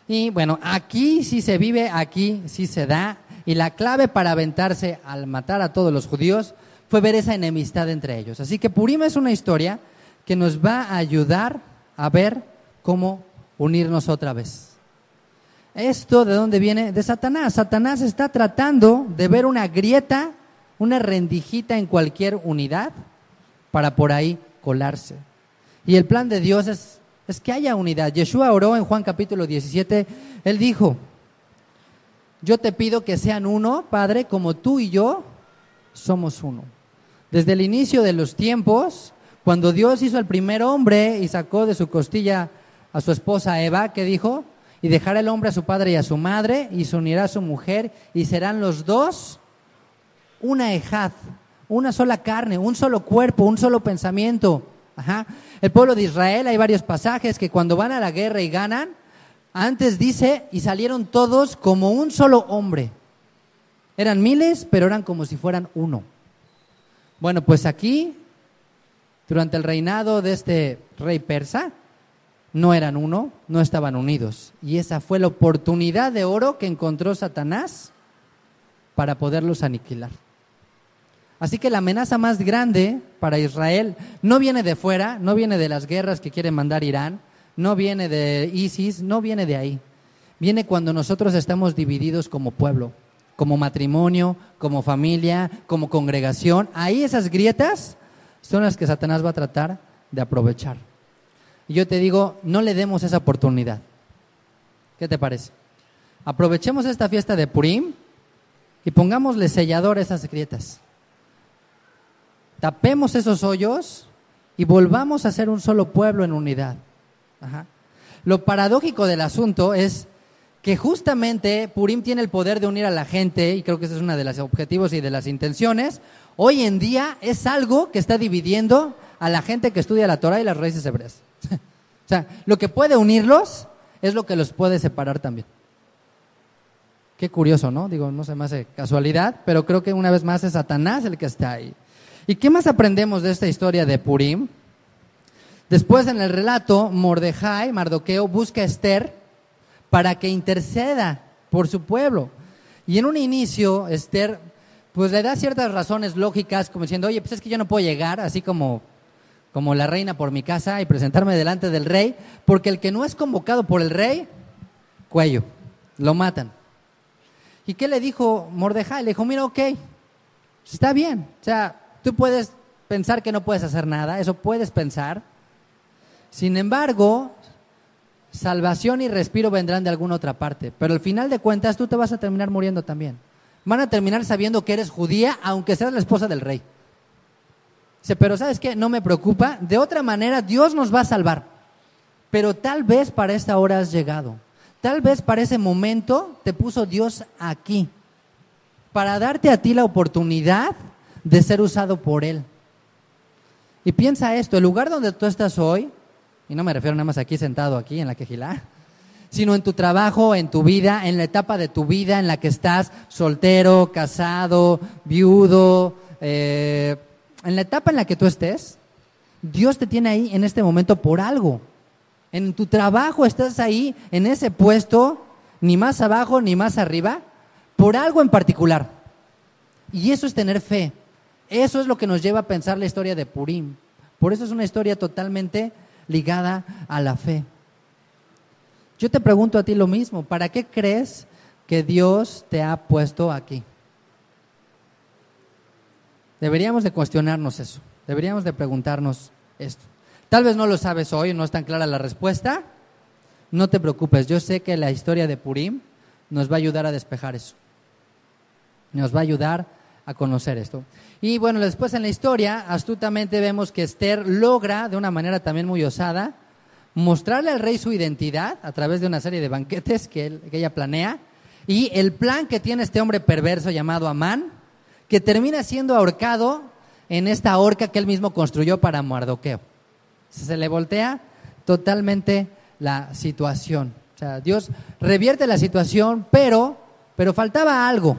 Y bueno, aquí sí se vive, aquí sí se da. Y la clave para aventarse al matar a todos los judíos fue ver esa enemistad entre ellos. Así que Purim es una historia que nos va a ayudar a ver cómo unirnos otra vez. ¿Esto de dónde viene? De Satanás. Satanás está tratando de ver una grieta, una rendijita en cualquier unidad para por ahí colarse. Y el plan de Dios es, es que haya unidad. Yeshua oró en Juan capítulo 17, él dijo, yo te pido que sean uno, Padre, como tú y yo somos uno. Desde el inicio de los tiempos, cuando Dios hizo al primer hombre y sacó de su costilla a su esposa Eva, ¿qué dijo? Y dejará el hombre a su padre y a su madre y se unirá a su mujer y serán los dos una ejad, una sola carne, un solo cuerpo, un solo pensamiento. El pueblo de Israel, hay varios pasajes que cuando van a la guerra y ganan, antes dice, y salieron todos como un solo hombre. Eran miles, pero eran como si fueran uno. Bueno, pues aquí, durante el reinado de este rey persa, no eran uno, no estaban unidos. Y esa fue la oportunidad de oro que encontró Satanás para poderlos aniquilar. Así que la amenaza más grande para Israel no viene de fuera, no viene de las guerras que quiere mandar Irán, no viene de ISIS, no viene de ahí. Viene cuando nosotros estamos divididos como pueblo, como matrimonio, como familia, como congregación. Ahí esas grietas son las que Satanás va a tratar de aprovechar. Y yo te digo, no le demos esa oportunidad. ¿Qué te parece? Aprovechemos esta fiesta de Purim y pongámosle sellador a esas grietas. Tapemos esos hoyos y volvamos a ser un solo pueblo en unidad. Lo paradójico del asunto es que justamente Purim tiene el poder de unir a la gente, y creo que ese es uno de los objetivos y de las intenciones. Hoy en día es algo que está dividiendo a la gente que estudia la Torah y las raíces hebreas. o sea, lo que puede unirlos es lo que los puede separar también. Qué curioso, ¿no? Digo, no se me hace casualidad, pero creo que una vez más es Satanás el que está ahí. ¿Y qué más aprendemos de esta historia de Purim? Después en el relato, Mordejai, Mardoqueo, busca a Esther para que interceda por su pueblo. Y en un inicio, Esther, pues le da ciertas razones lógicas, como diciendo, oye, pues es que yo no puedo llegar, así como como la reina por mi casa y presentarme delante del rey, porque el que no es convocado por el rey, cuello, lo matan. ¿Y qué le dijo Mordejai? Le dijo, mira, ok, está bien, o sea, tú puedes pensar que no puedes hacer nada, eso puedes pensar. Sin embargo, salvación y respiro vendrán de alguna otra parte, pero al final de cuentas tú te vas a terminar muriendo también. Van a terminar sabiendo que eres judía, aunque seas la esposa del rey pero ¿sabes qué? No me preocupa. De otra manera, Dios nos va a salvar. Pero tal vez para esta hora has llegado. Tal vez para ese momento te puso Dios aquí. Para darte a ti la oportunidad de ser usado por Él. Y piensa esto, el lugar donde tú estás hoy, y no me refiero nada más aquí sentado aquí en la quejilá, sino en tu trabajo, en tu vida, en la etapa de tu vida en la que estás soltero, casado, viudo, eh, en la etapa en la que tú estés, Dios te tiene ahí en este momento por algo. En tu trabajo estás ahí, en ese puesto, ni más abajo ni más arriba, por algo en particular. Y eso es tener fe. Eso es lo que nos lleva a pensar la historia de Purim. Por eso es una historia totalmente ligada a la fe. Yo te pregunto a ti lo mismo, ¿para qué crees que Dios te ha puesto aquí? Deberíamos de cuestionarnos eso, deberíamos de preguntarnos esto. Tal vez no lo sabes hoy, no es tan clara la respuesta, no te preocupes, yo sé que la historia de Purim nos va a ayudar a despejar eso. Nos va a ayudar a conocer esto. Y bueno, después en la historia, astutamente vemos que Esther logra, de una manera también muy osada, mostrarle al rey su identidad a través de una serie de banquetes que, ella planea y el plan que tiene este hombre perverso llamado Amán, que termina siendo ahorcado en esta horca que él mismo construyó para Mardoqueo. Se le voltea totalmente la situación. O sea, Dios revierte la situación, pero, pero faltaba algo.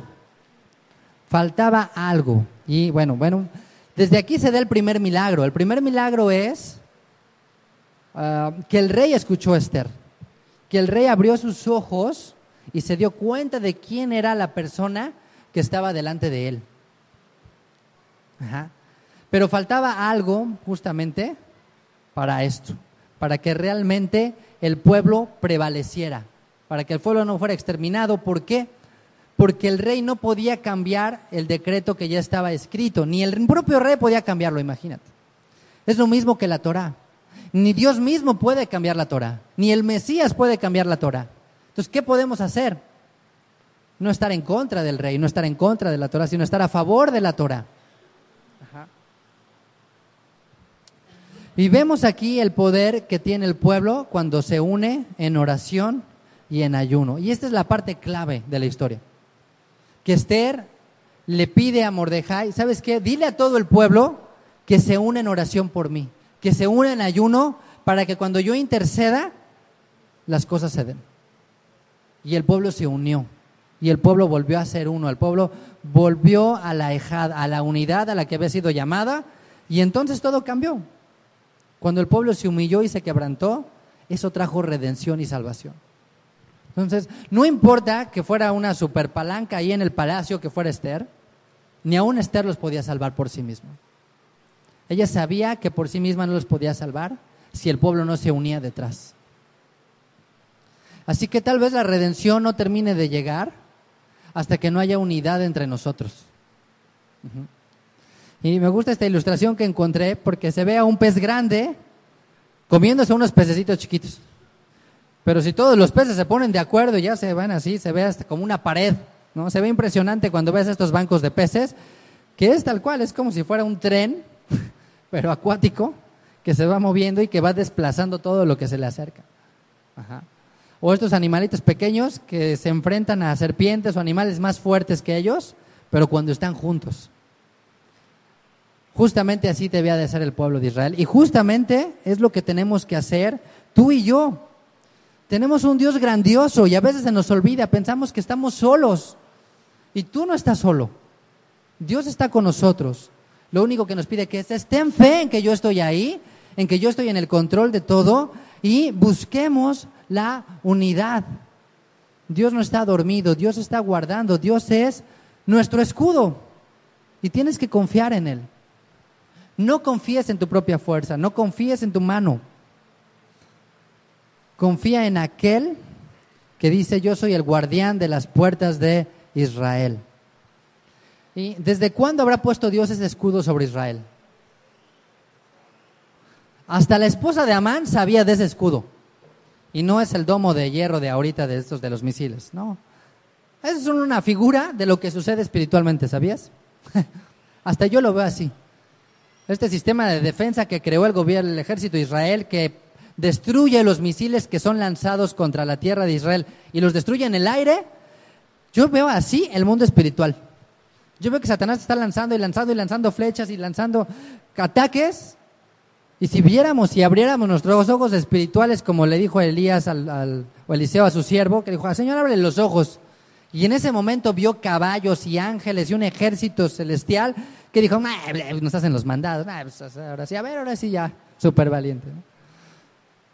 Faltaba algo. Y bueno, bueno, desde aquí se da el primer milagro. El primer milagro es ah, que el rey escuchó a Esther, que el rey abrió sus ojos y se dio cuenta de quién era la persona que estaba delante de él. Pero faltaba algo justamente para esto, para que realmente el pueblo prevaleciera, para que el pueblo no fuera exterminado. ¿Por qué? Porque el rey no podía cambiar el decreto que ya estaba escrito, ni el propio rey podía cambiarlo, imagínate. Es lo mismo que la Torah. Ni Dios mismo puede cambiar la Torah, ni el Mesías puede cambiar la Torah. Entonces, ¿qué podemos hacer? No estar en contra del rey, no estar en contra de la Torah, sino estar a favor de la Torah. Y vemos aquí el poder que tiene el pueblo cuando se une en oración y en ayuno. Y esta es la parte clave de la historia. Que Esther le pide a Mordejai, ¿sabes qué? Dile a todo el pueblo que se une en oración por mí, que se une en ayuno para que cuando yo interceda, las cosas se den. Y el pueblo se unió. Y el pueblo volvió a ser uno. El pueblo volvió a la, a la unidad a la que había sido llamada. Y entonces todo cambió. Cuando el pueblo se humilló y se quebrantó, eso trajo redención y salvación. Entonces, no importa que fuera una super palanca ahí en el palacio que fuera Esther, ni aún Esther los podía salvar por sí misma. Ella sabía que por sí misma no los podía salvar si el pueblo no se unía detrás. Así que tal vez la redención no termine de llegar hasta que no haya unidad entre nosotros. Y me gusta esta ilustración que encontré porque se ve a un pez grande comiéndose unos pececitos chiquitos. Pero si todos los peces se ponen de acuerdo, ya se van así, se ve hasta como una pared, ¿no? Se ve impresionante cuando ves estos bancos de peces, que es tal cual, es como si fuera un tren, pero acuático, que se va moviendo y que va desplazando todo lo que se le acerca. O estos animalitos pequeños que se enfrentan a serpientes o animales más fuertes que ellos, pero cuando están juntos. Justamente así debía de ser el pueblo de Israel. Y justamente es lo que tenemos que hacer tú y yo. Tenemos un Dios grandioso y a veces se nos olvida, pensamos que estamos solos. Y tú no estás solo. Dios está con nosotros. Lo único que nos pide que es, ten fe en que yo estoy ahí, en que yo estoy en el control de todo y busquemos la unidad. Dios no está dormido, Dios está guardando, Dios es nuestro escudo y tienes que confiar en Él. No confíes en tu propia fuerza, no confíes en tu mano. Confía en aquel que dice yo soy el guardián de las puertas de Israel. ¿Y desde cuándo habrá puesto Dios ese escudo sobre Israel? Hasta la esposa de Amán sabía de ese escudo. Y no es el domo de hierro de ahorita de estos de los misiles, no. Es una figura de lo que sucede espiritualmente, ¿sabías? Hasta yo lo veo así. Este sistema de defensa que creó el gobierno, el ejército de Israel, que destruye los misiles que son lanzados contra la tierra de Israel y los destruye en el aire, yo veo así el mundo espiritual. Yo veo que Satanás está lanzando y lanzando y lanzando flechas y lanzando ataques. Y si viéramos y abriéramos nuestros ojos espirituales, como le dijo Elías al, o Eliseo a su siervo, que dijo, Señor, abre los ojos. Y en ese momento vio caballos y ángeles y un ejército celestial que dijo, nos hacen los mandados, pues, ahora sí, a ver, ahora sí ya, súper valiente.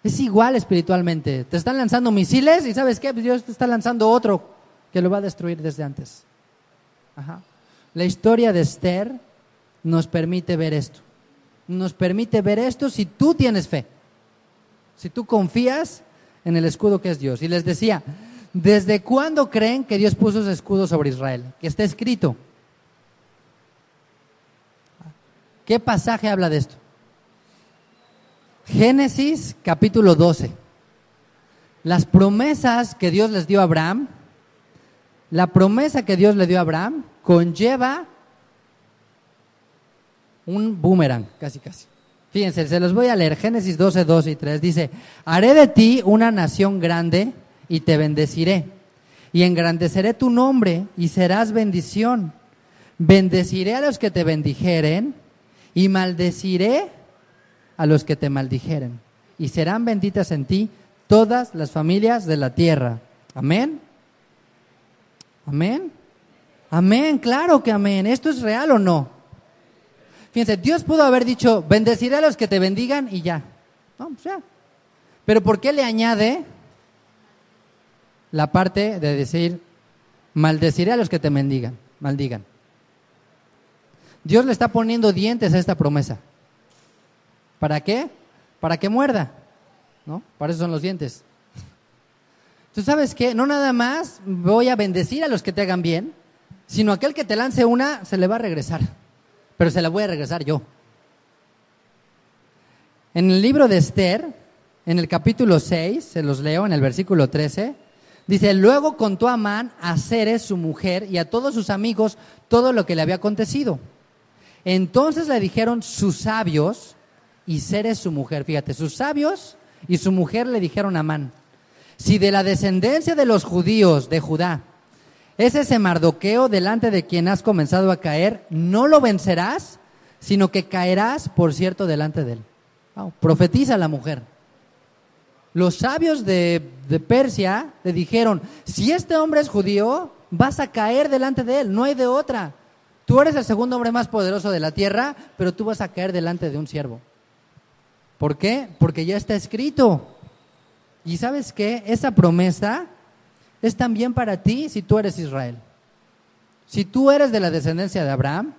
Es igual espiritualmente. Te están lanzando misiles y ¿sabes qué? Pues Dios te está lanzando otro que lo va a destruir desde antes. La historia de Esther nos permite ver esto. Nos permite ver esto si tú tienes fe. Si tú confías en el escudo que es Dios. Y les decía, ¿desde cuándo creen que Dios puso ese escudo sobre Israel? Que está escrito. ¿Qué pasaje habla de esto? Génesis capítulo 12. las promesas que Dios les dio a Abraham, la promesa que Dios le dio a Abraham conlleva un boomerang, casi casi. Fíjense, se los voy a leer. Génesis 12, 2 y 3 dice, haré de ti una nación grande y te bendeciré. Y engrandeceré tu nombre y serás bendición. Bendeciré a los que te bendijeren y maldeciré a los que te maldijeren. Y serán benditas en ti todas las familias de la tierra. Amén. Amén. Amén, claro que amén. ¿Esto es real o no? Fíjense, Dios pudo haber dicho, bendeciré a los que te bendigan y ya. No, pues ya. Pero ¿por qué le añade la parte de decir, maldeciré a los que te bendigan, maldigan? Dios le está poniendo dientes a esta promesa. ¿Para qué? Para que muerda. ¿No? Para eso son los dientes. ¿Tú sabes qué? No nada más voy a bendecir a los que te hagan bien, sino aquel que te lance una se le va a regresar pero se la voy a regresar yo. En el libro de Esther, en el capítulo 6, se los leo en el versículo 13, dice, luego contó Amán a Ceres, su mujer, y a todos sus amigos todo lo que le había acontecido. Entonces le dijeron sus sabios y Ceres su mujer, fíjate, sus sabios y su mujer le dijeron a Amán, si de la descendencia de los judíos de Judá es ese Mardoqueo delante de quien has comenzado a caer, no lo vencerás, sino que caerás, por cierto, delante de él. profetiza la mujer. Los sabios de Persia le dijeron, si este hombre es judío, vas a caer delante de él, no hay de otra. Tú eres el segundo hombre más poderoso de la tierra, pero tú vas a caer delante de un siervo. ¿Por qué? Porque ya está escrito. Y sabes qué? Esa promesa es también para ti si tú eres Israel. Si tú eres de la descendencia de Abraham,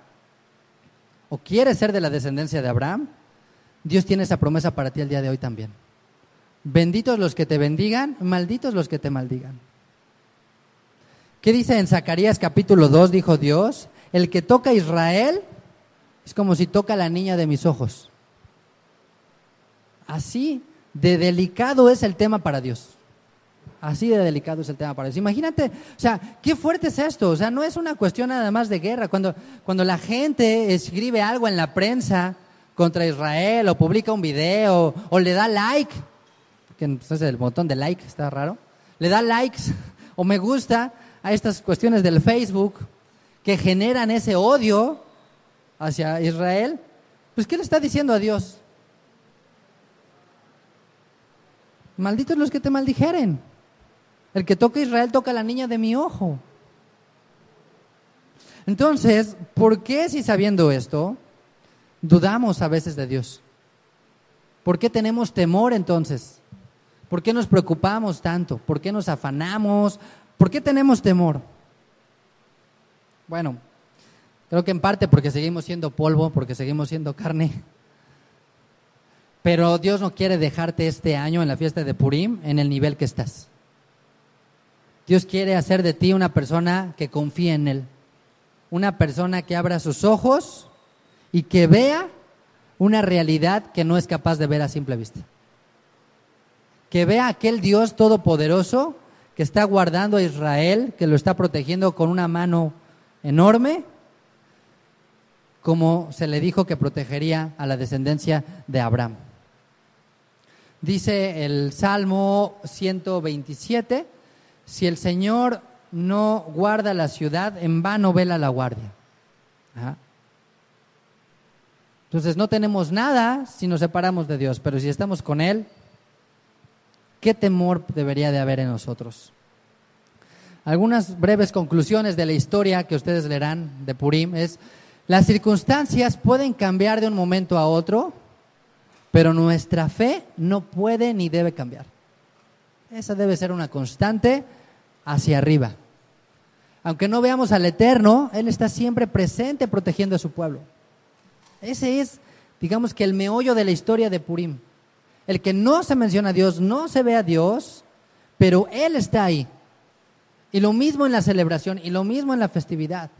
o quieres ser de la descendencia de Abraham, Dios tiene esa promesa para ti el día de hoy también. Benditos los que te bendigan, malditos los que te maldigan. ¿Qué dice en Zacarías capítulo 2? Dijo Dios, el que toca a Israel es como si toca a la niña de mis ojos. Así de delicado es el tema para Dios. Así de delicado es el tema para eso. Imagínate, o sea, qué fuerte es esto. O sea, no es una cuestión nada más de guerra. Cuando, cuando la gente escribe algo en la prensa contra Israel o publica un video o le da like, que entonces el botón de like está raro, le da likes o me gusta a estas cuestiones del Facebook que generan ese odio hacia Israel, pues ¿qué le está diciendo a Dios? Malditos los que te maldijeren. El que toca a Israel toca a la niña de mi ojo. Entonces, ¿por qué si sabiendo esto dudamos a veces de Dios? ¿Por qué tenemos temor entonces? ¿Por qué nos preocupamos tanto? ¿Por qué nos afanamos? ¿Por qué tenemos temor? Bueno, creo que en parte porque seguimos siendo polvo, porque seguimos siendo carne. Pero Dios no quiere dejarte este año en la fiesta de Purim en el nivel que estás. Dios quiere hacer de ti una persona que confíe en Él, una persona que abra sus ojos y que vea una realidad que no es capaz de ver a simple vista. Que vea aquel Dios todopoderoso que está guardando a Israel, que lo está protegiendo con una mano enorme, como se le dijo que protegería a la descendencia de Abraham. Dice el Salmo 127, si el Señor no guarda la ciudad, en vano vela la guardia. Entonces no tenemos nada si nos separamos de Dios, pero si estamos con Él, ¿qué temor debería de haber en nosotros? Algunas breves conclusiones de la historia que ustedes leerán de Purim es, las circunstancias pueden cambiar de un momento a otro, pero nuestra fe no puede ni debe cambiar. Esa debe ser una constante hacia arriba. Aunque no veamos al Eterno, Él está siempre presente protegiendo a su pueblo. Ese es, digamos que el meollo de la historia de Purim. El que no se menciona a Dios, no se ve a Dios, pero Él está ahí. Y lo mismo en la celebración y lo mismo en la festividad.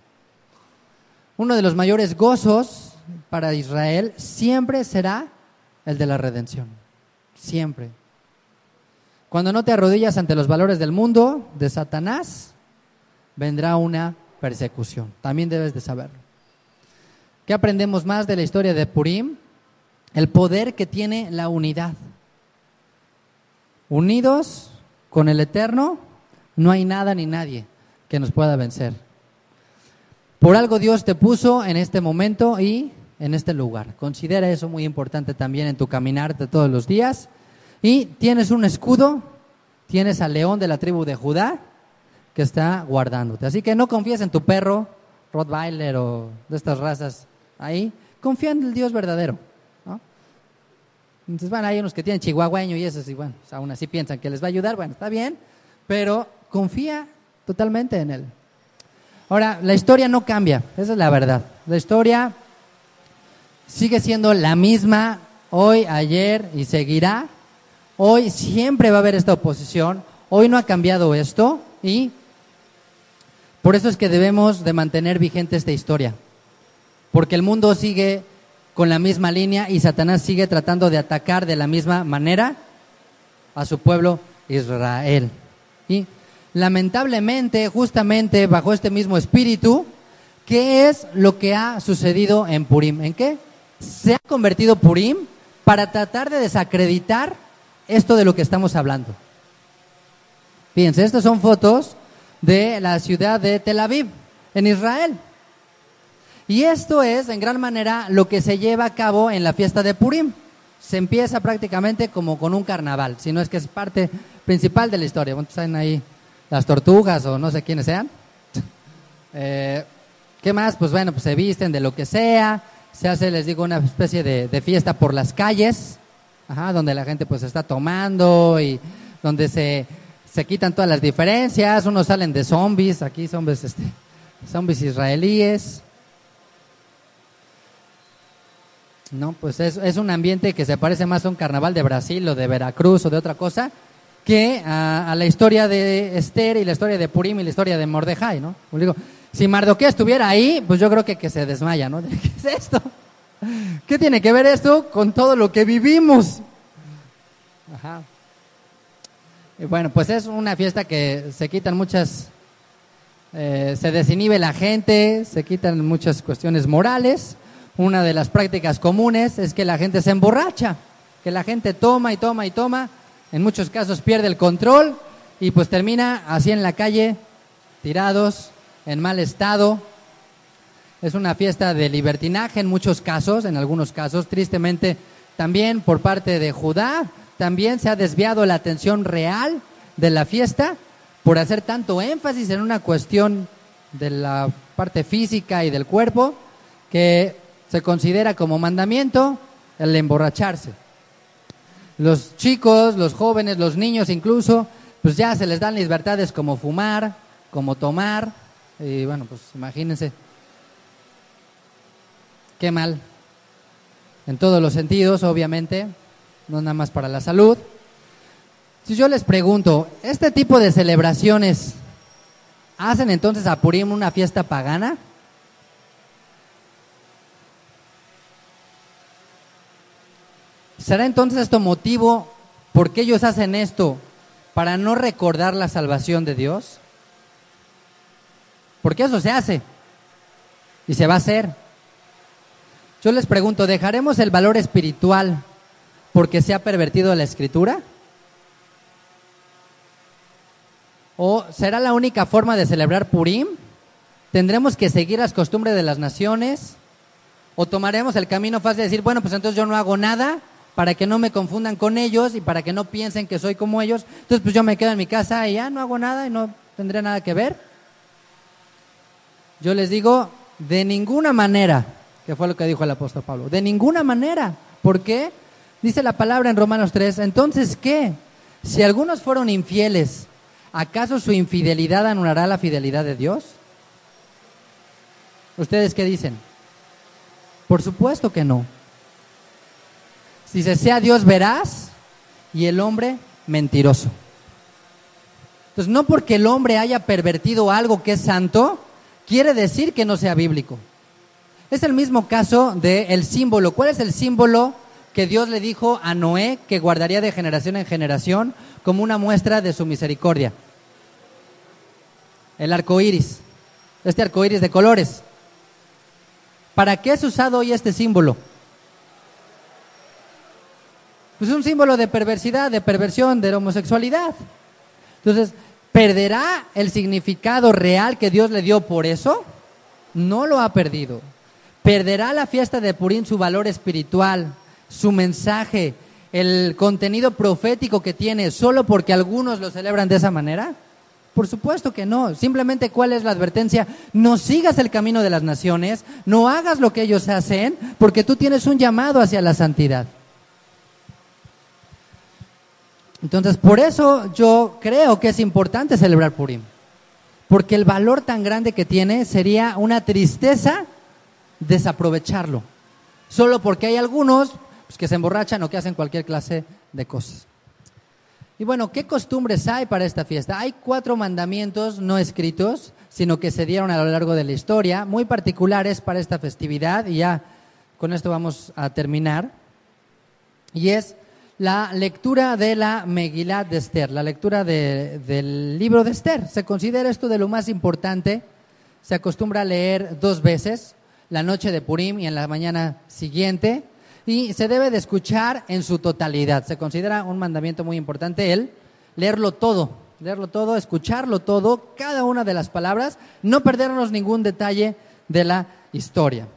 Uno de los mayores gozos para Israel siempre será el de la redención. Siempre. Cuando no te arrodillas ante los valores del mundo, de Satanás, vendrá una persecución. También debes de saberlo. ¿Qué aprendemos más de la historia de Purim? El poder que tiene la unidad. Unidos con el Eterno, no hay nada ni nadie que nos pueda vencer. Por algo Dios te puso en este momento y en este lugar. Considera eso muy importante también en tu caminar de todos los días. Y tienes un escudo, tienes al león de la tribu de Judá que está guardándote. Así que no confíes en tu perro, Rottweiler o de estas razas ahí. Confía en el Dios verdadero. Entonces, bueno, hay unos que tienen chihuahueño y esos, y bueno, pues, aún así piensan que les va a ayudar. Bueno, está bien, pero confía totalmente en Él. Ahora, la historia no cambia, esa es la verdad. La historia sigue siendo la misma hoy, ayer y seguirá. Hoy siempre va a haber esta oposición. Hoy no ha cambiado esto y por eso es que debemos de mantener vigente esta historia. Porque el mundo sigue con la misma línea y Satanás sigue tratando de atacar de la misma manera a su pueblo Israel. Y lamentablemente, justamente bajo este mismo espíritu, ¿qué es lo que ha sucedido en Purim? ¿En qué? Se ha convertido Purim para tratar de desacreditar esto de lo que estamos hablando. Fíjense, estas son fotos de la ciudad de Tel Aviv, en Israel. Y esto es, en gran manera, lo que se lleva a cabo en la fiesta de Purim. Se empieza prácticamente como con un carnaval, si no es que es parte principal de la historia. ¿Cuántos saben ahí las tortugas o no sé quiénes sean? Eh, ¿Qué más? Pues bueno, pues se visten de lo que sea, se hace, les digo, una especie de, fiesta por las calles, donde la gente pues está tomando y donde se, se quitan todas las diferencias, unos salen de zombies, aquí zombies, este, zombies israelíes. No, pues es, es, un ambiente que se parece más a un carnaval de Brasil o de Veracruz o de otra cosa que a, la historia de Esther y la historia de Purim y la historia de Mordejai, ¿no? Pues digo, si Mardoqueo estuviera ahí, pues yo creo que, que se desmaya, ¿no? ¿Qué es esto? ¿Qué tiene que ver esto con todo lo que vivimos? Ajá. Y bueno, pues es una fiesta que se quitan muchas, eh, se desinhibe la gente, se quitan muchas cuestiones morales una de las prácticas comunes es que la gente se emborracha, que la gente toma y toma y toma, en muchos casos pierde el control y pues termina así en la calle, tirados, en mal estado. Es una fiesta de libertinaje en muchos casos, en algunos casos, tristemente también por parte de Judá, también se ha desviado la atención real de la fiesta por hacer tanto énfasis en una cuestión de la parte física y del cuerpo que se considera como mandamiento el emborracharse. Los chicos, los jóvenes, los niños incluso, pues ya se les dan libertades como fumar, como tomar, y bueno, pues imagínense, qué mal, en todos los sentidos, obviamente, no nada más para la salud. Si yo les pregunto, ¿este tipo de celebraciones hacen entonces a Purim una fiesta pagana? ¿Será entonces esto motivo por qué ellos hacen esto? ¿Para no recordar la salvación de Dios? Porque eso se hace y se va a hacer. Yo les pregunto, ¿dejaremos el valor espiritual porque se ha pervertido la escritura? ¿O será la única forma de celebrar Purim? ¿Tendremos que seguir las costumbres de las naciones? ¿O tomaremos el camino fácil de decir, bueno, pues entonces yo no hago nada para que no me confundan con ellos y para que no piensen que soy como ellos. Entonces, pues yo me quedo en mi casa y ya no hago nada y no tendré nada que ver. Yo les digo, de ninguna manera, que fue lo que dijo el apóstol Pablo, de ninguna manera. ¿Por qué? Dice la palabra en Romanos 3, entonces, ¿qué? Si algunos fueron infieles, ¿acaso su infidelidad anulará la fidelidad de Dios? ¿Ustedes qué dicen? Por supuesto que no. Dice, sea Dios veraz y el hombre mentiroso. Entonces, no porque el hombre haya pervertido algo que es santo, quiere decir que no sea bíblico. Es el mismo caso del símbolo. ¿Cuál es el símbolo que Dios le dijo a Noé que guardaría de generación en generación como una muestra de su misericordia. El arco iris, este arco iris de colores. ¿Para qué es usado hoy este símbolo? Pues es un símbolo de perversidad, de perversión, de homosexualidad. Entonces, ¿perderá el significado real que Dios le dio por eso? No lo ha perdido. ¿Perderá la fiesta de Purín su valor espiritual, su mensaje, el contenido profético que tiene solo porque algunos lo celebran de esa manera? Por supuesto que no. Simplemente cuál es la advertencia. No sigas el camino de las naciones, no hagas lo que ellos hacen, porque tú tienes un llamado hacia la santidad. Entonces, por eso yo creo que es importante celebrar Purim. Porque el valor tan grande que tiene sería una tristeza desaprovecharlo. Solo porque hay algunos pues, que se emborrachan o que hacen cualquier clase de cosas. Y bueno, ¿qué costumbres hay para esta fiesta? Hay cuatro mandamientos no escritos, sino que se dieron a lo largo de la historia, muy particulares para esta festividad, y ya con esto vamos a terminar. Y es la lectura de la Megilat de Esther, la lectura del libro de Esther. Se considera esto de lo más importante. Se acostumbra a leer dos veces, la noche de Purim y en la mañana siguiente. Y se debe de escuchar en su totalidad. Se considera un mandamiento muy importante el leerlo todo, leerlo todo, escucharlo todo, cada una de las palabras, no perdernos ningún detalle de la historia.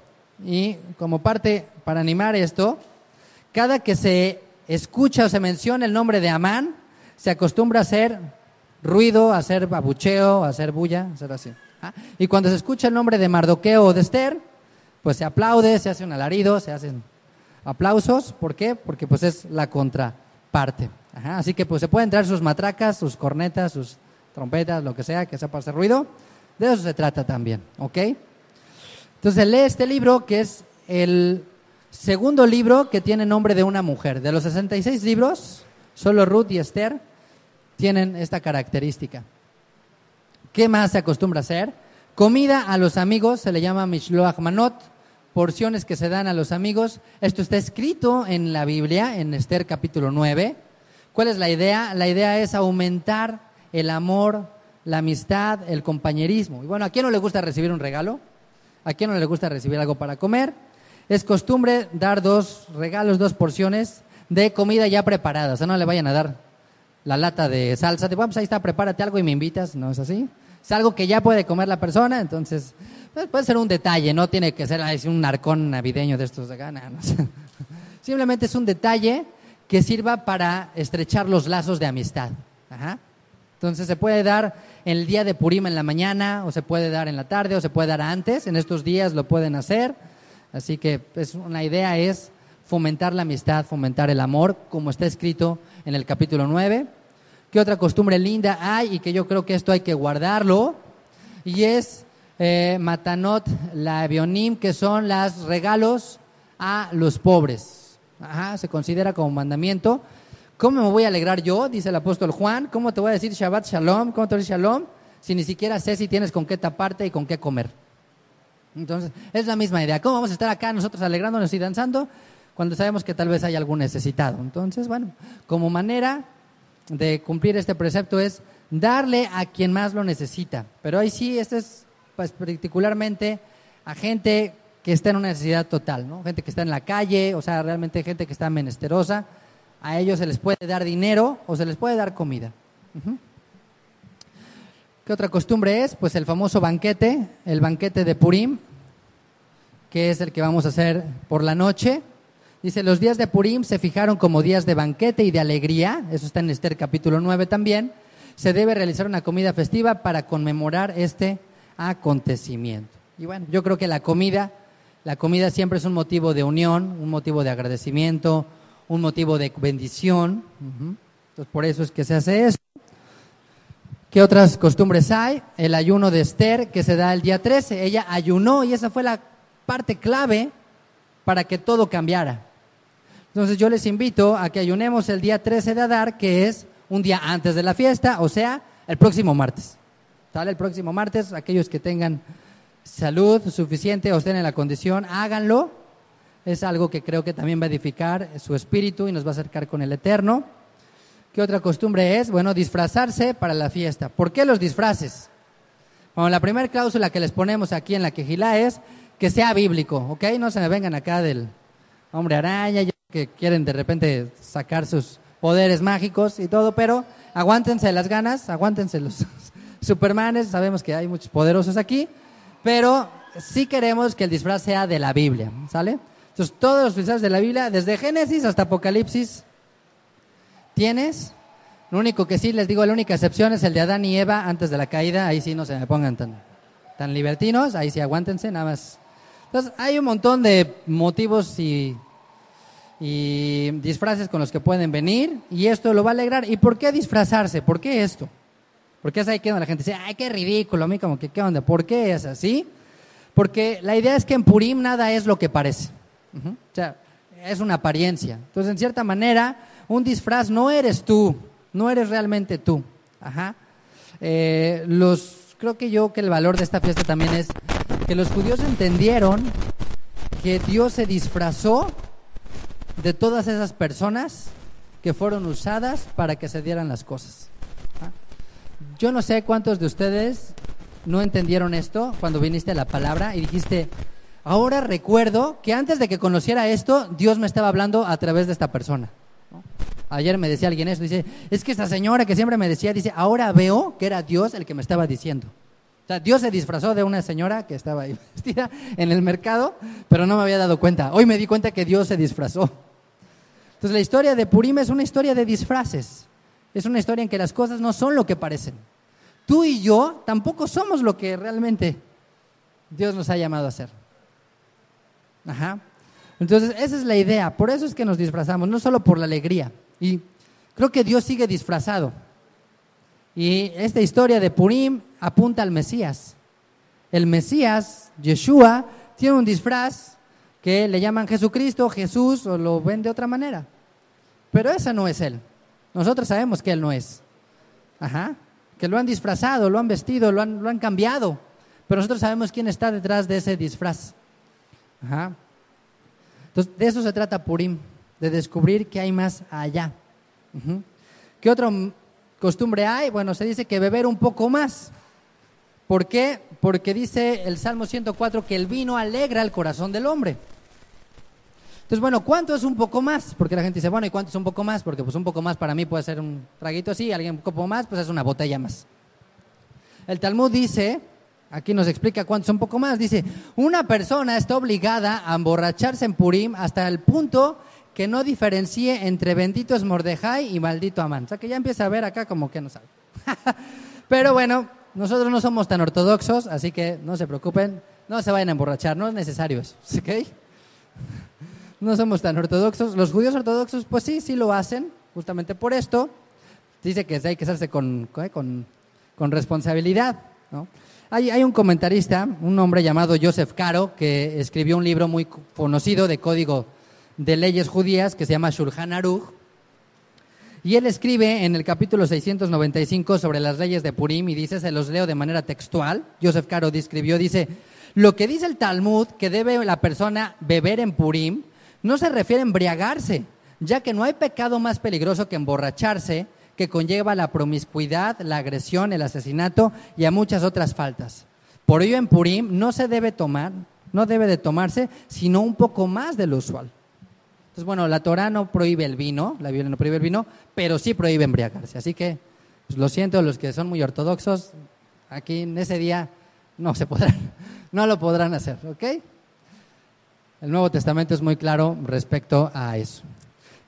Y como parte para animar esto, cada que se escucha o se menciona el nombre de Amán, se acostumbra a hacer ruido, a hacer babucheo, a hacer bulla, a hacer así. ¿ah? Y cuando se escucha el nombre de Mardoqueo o de Esther, pues se aplaude, se hace un alarido, se hacen aplausos. ¿Por qué? Porque pues es la contraparte. Así que pues se pueden traer sus matracas, sus cornetas, sus trompetas, lo que sea, que sepa hacer ruido. De eso se trata también, ¿ok? Entonces lee este libro que es el Segundo libro que tiene nombre de una mujer. De los 66 libros, solo Ruth y Esther tienen esta característica. ¿Qué más se acostumbra a hacer? Comida a los amigos, se le llama Mishloach Manot, porciones que se dan a los amigos. Esto está escrito en la Biblia, en Esther capítulo 9. ¿Cuál es la idea? La idea es aumentar el amor, la amistad, el compañerismo. Y bueno, ¿a quién no le gusta recibir un regalo? ¿A quién no le gusta recibir algo para comer? Es costumbre dar dos regalos, dos porciones de comida ya preparada. O sea, no le vayan a dar la lata de salsa de, vamos, ahí está, prepárate algo y me invitas. No es así. Es algo que ya puede comer la persona, entonces pues, puede ser un detalle, no tiene que ser un narcón navideño de estos de gana. Simplemente es un detalle que sirva para estrechar los lazos de amistad. Entonces se puede dar en el día de Purim en la mañana, o se puede dar en la tarde, o se puede dar antes. En estos días lo pueden hacer. Así que pues, una idea es fomentar la amistad, fomentar el amor, como está escrito en el capítulo 9. ¿Qué otra costumbre linda hay y que yo creo que esto hay que guardarlo? Y es eh, Matanot, la Bionim, que son los regalos a los pobres. Ajá, se considera como mandamiento. ¿Cómo me voy a alegrar yo? Dice el apóstol Juan. ¿Cómo te voy a decir Shabbat Shalom? ¿Cómo te voy a decir Shalom? Si ni siquiera sé si tienes con qué taparte y con qué comer. Entonces, es la misma idea. ¿Cómo vamos a estar acá nosotros alegrándonos y danzando cuando sabemos que tal vez hay algún necesitado? Entonces, bueno, como manera de cumplir este precepto es darle a quien más lo necesita. Pero ahí sí, esto es pues, particularmente a gente que está en una necesidad total, ¿no? Gente que está en la calle, o sea, realmente gente que está menesterosa. A ellos se les puede dar dinero o se les puede dar comida. ¿Qué otra costumbre es? Pues el famoso banquete, el banquete de Purim, que es el que vamos a hacer por la noche. Dice, los días de Purim se fijaron como días de banquete y de alegría, eso está en Esther capítulo 9 también. Se debe realizar una comida festiva para conmemorar este acontecimiento. Y bueno, yo creo que la comida, la comida siempre es un motivo de unión, un motivo de agradecimiento, un motivo de bendición. Entonces, por eso es que se hace eso. ¿Qué otras costumbres hay? El ayuno de Esther, que se da el día 13. Ella ayunó y esa fue la parte clave para que todo cambiara. Entonces yo les invito a que ayunemos el día 13 de Adar, que es un día antes de la fiesta, o sea, el próximo martes. ¿Sale? El próximo martes, aquellos que tengan salud suficiente o estén en la condición, háganlo. Es algo que creo que también va a edificar su espíritu y nos va a acercar con el Eterno. ¿Qué otra costumbre es? Bueno, disfrazarse para la fiesta. ¿Por qué los disfraces? Bueno, la primera cláusula que les ponemos aquí en la quejilá es que sea bíblico, ¿ok? No se me vengan acá del hombre araña, que quieren de repente sacar sus poderes mágicos y todo, pero aguántense las ganas, aguántense los supermanes, sabemos que hay muchos poderosos aquí, pero sí queremos que el disfraz sea de la Biblia, ¿sale? Entonces, todos los disfraces de la Biblia, desde Génesis hasta Apocalipsis, tienes. Lo único que sí les digo, la única excepción es el de Adán y Eva antes de la caída, ahí sí no se me pongan tan, tan libertinos, ahí sí aguántense, nada más. Entonces, hay un montón de motivos y disfraces con los que pueden venir y esto lo va a alegrar. ¿Y por qué disfrazarse? ¿Por qué esto? Porque es ahí que la gente dice, ay, qué ridículo, a mí como que, ¿qué onda? ¿Por qué es así? Porque la idea es que en Purim nada es lo que parece. O sea, es una apariencia. Entonces, en cierta manera, un disfraz no eres tú, no eres realmente tú. Ajá. Eh, los, creo que yo que el valor de esta fiesta también es que los judíos entendieron que Dios se disfrazó de todas esas personas que fueron usadas para que se dieran las cosas. ¿Ah? Yo no sé cuántos de ustedes no entendieron esto cuando viniste a la palabra y dijiste, ahora recuerdo que antes de que conociera esto, Dios me estaba hablando a través de esta persona. Ayer me decía alguien eso, dice, es que esta señora que siempre me decía, dice, ahora veo que era Dios el que me estaba diciendo. O sea, Dios se disfrazó de una señora que estaba ahí vestida en el mercado, pero no me había dado cuenta. Hoy me di cuenta que Dios se disfrazó. Entonces la historia de Purim es una historia de disfraces. Es una historia en que las cosas no son lo que parecen. Tú y yo tampoco somos lo que realmente Dios nos ha llamado a ser. Ajá. Entonces esa es la idea. Por eso es que nos disfrazamos, no solo por la alegría. Y creo que Dios sigue disfrazado. Y esta historia de Purim apunta al Mesías. El Mesías, Yeshua, tiene un disfraz que le llaman Jesucristo, Jesús o lo ven de otra manera. Pero ese no es Él. Nosotros sabemos que Él no es. Ajá. Que lo han disfrazado, lo han vestido, lo han, lo han cambiado. Pero nosotros sabemos quién está detrás de ese disfraz. Ajá. Entonces, de eso se trata Purim, de descubrir qué hay más allá. ¿Qué otra costumbre hay? Bueno, se dice que beber un poco más. ¿Por qué? Porque dice el Salmo 104 que el vino alegra el corazón del hombre. Entonces, bueno, ¿cuánto es un poco más? Porque la gente dice, bueno, ¿y cuánto es un poco más? Porque pues un poco más para mí puede ser un traguito así, alguien un poco más, pues es una botella más. El Talmud dice, aquí nos explica cuánto es un poco más, dice, una persona está obligada a emborracharse en Purim hasta el punto que no diferencie entre bendito es Mordejai y maldito Amán. O sea que ya empieza a ver acá como que no sabe. Pero bueno, nosotros no somos tan ortodoxos, así que no se preocupen, no se vayan a emborrachar, no es necesario eso, ¿ok? no somos tan ortodoxos. Los judíos ortodoxos, pues sí, sí lo hacen, justamente por esto. Dice que hay que hacerse con, con, con responsabilidad. ¿no? Hay, hay, un comentarista, un hombre llamado Joseph Caro, que escribió un libro muy conocido de código de leyes judías que se llama Shulchan Aruch. Y él escribe en el capítulo 695 sobre las leyes de Purim y dice, se los leo de manera textual. Joseph Caro describió, dice, lo que dice el Talmud que debe la persona beber en Purim no se refiere a embriagarse, ya que no hay pecado más peligroso que emborracharse, que conlleva la promiscuidad, la agresión, el asesinato y a muchas otras faltas. Por ello en Purim no se debe tomar, no debe de tomarse, sino un poco más de lo usual. Entonces, bueno, la Torah no prohíbe el vino, la Biblia no prohíbe el vino, pero sí prohíbe embriagarse. Así que, pues, lo siento, los que son muy ortodoxos, aquí en ese día no se podrán, no lo podrán hacer, ¿ok? El Nuevo Testamento es muy claro respecto a eso.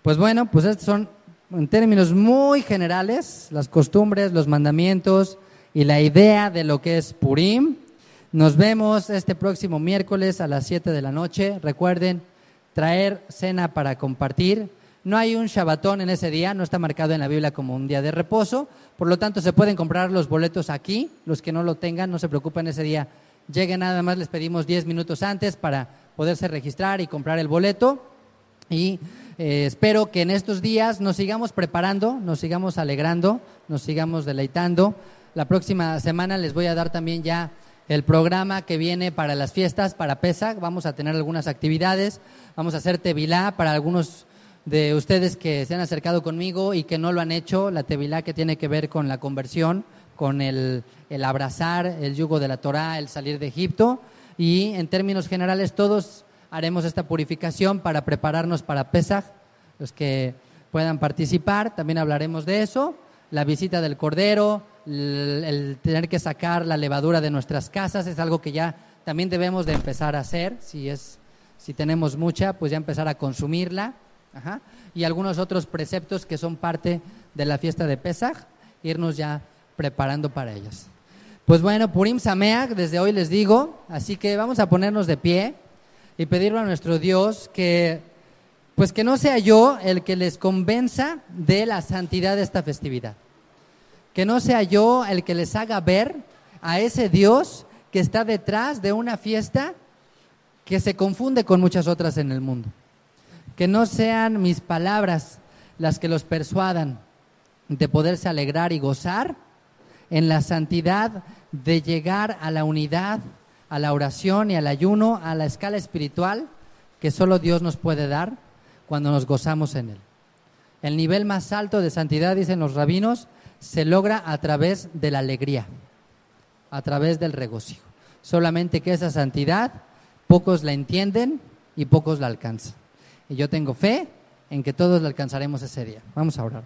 Pues bueno, pues estos son en términos muy generales las costumbres, los mandamientos y la idea de lo que es Purim. Nos vemos este próximo miércoles a las 7 de la noche. Recuerden traer cena para compartir. No hay un Shabbatón en ese día, no está marcado en la Biblia como un día de reposo. Por lo tanto, se pueden comprar los boletos aquí. Los que no lo tengan, no se preocupen ese día. Lleguen nada más, les pedimos 10 minutos antes para poderse registrar y comprar el boleto. Y eh, espero que en estos días nos sigamos preparando, nos sigamos alegrando, nos sigamos deleitando. La próxima semana les voy a dar también ya el programa que viene para las fiestas, para Pesach. Vamos a tener algunas actividades. Vamos a hacer Tevilá para algunos de ustedes que se han acercado conmigo y que no lo han hecho. La Tevilá que tiene que ver con la conversión, con el, el abrazar el yugo de la Torah, el salir de Egipto. Y en términos generales, todos haremos esta purificación para prepararnos para Pesach. Los que puedan participar, también hablaremos de eso. La visita del Cordero, el, tener que sacar la levadura de nuestras casas es algo que ya también debemos de empezar a hacer, si, es, si tenemos mucha, pues ya empezar a consumirla. Y algunos otros preceptos que son parte de la fiesta de Pesach, irnos ya preparando para ellos. Pues bueno, Purim Sameach, desde hoy les digo, así que vamos a ponernos de pie y pedirle a nuestro Dios que, pues que no sea yo el que les convenza de la santidad de esta festividad que no sea yo el que les haga ver a ese Dios que está detrás de una fiesta que se confunde con muchas otras en el mundo. Que no sean mis palabras las que los persuadan de poderse alegrar y gozar en la santidad de llegar a la unidad, a la oración y al ayuno, a la escala espiritual que solo Dios nos puede dar cuando nos gozamos en Él. El nivel más alto de santidad, dicen los rabinos, se logra a través de la alegría, a través del regocijo. Solamente que esa santidad pocos la entienden y pocos la alcanzan. Y yo tengo fe en que todos la alcanzaremos ese día. Vamos a orar.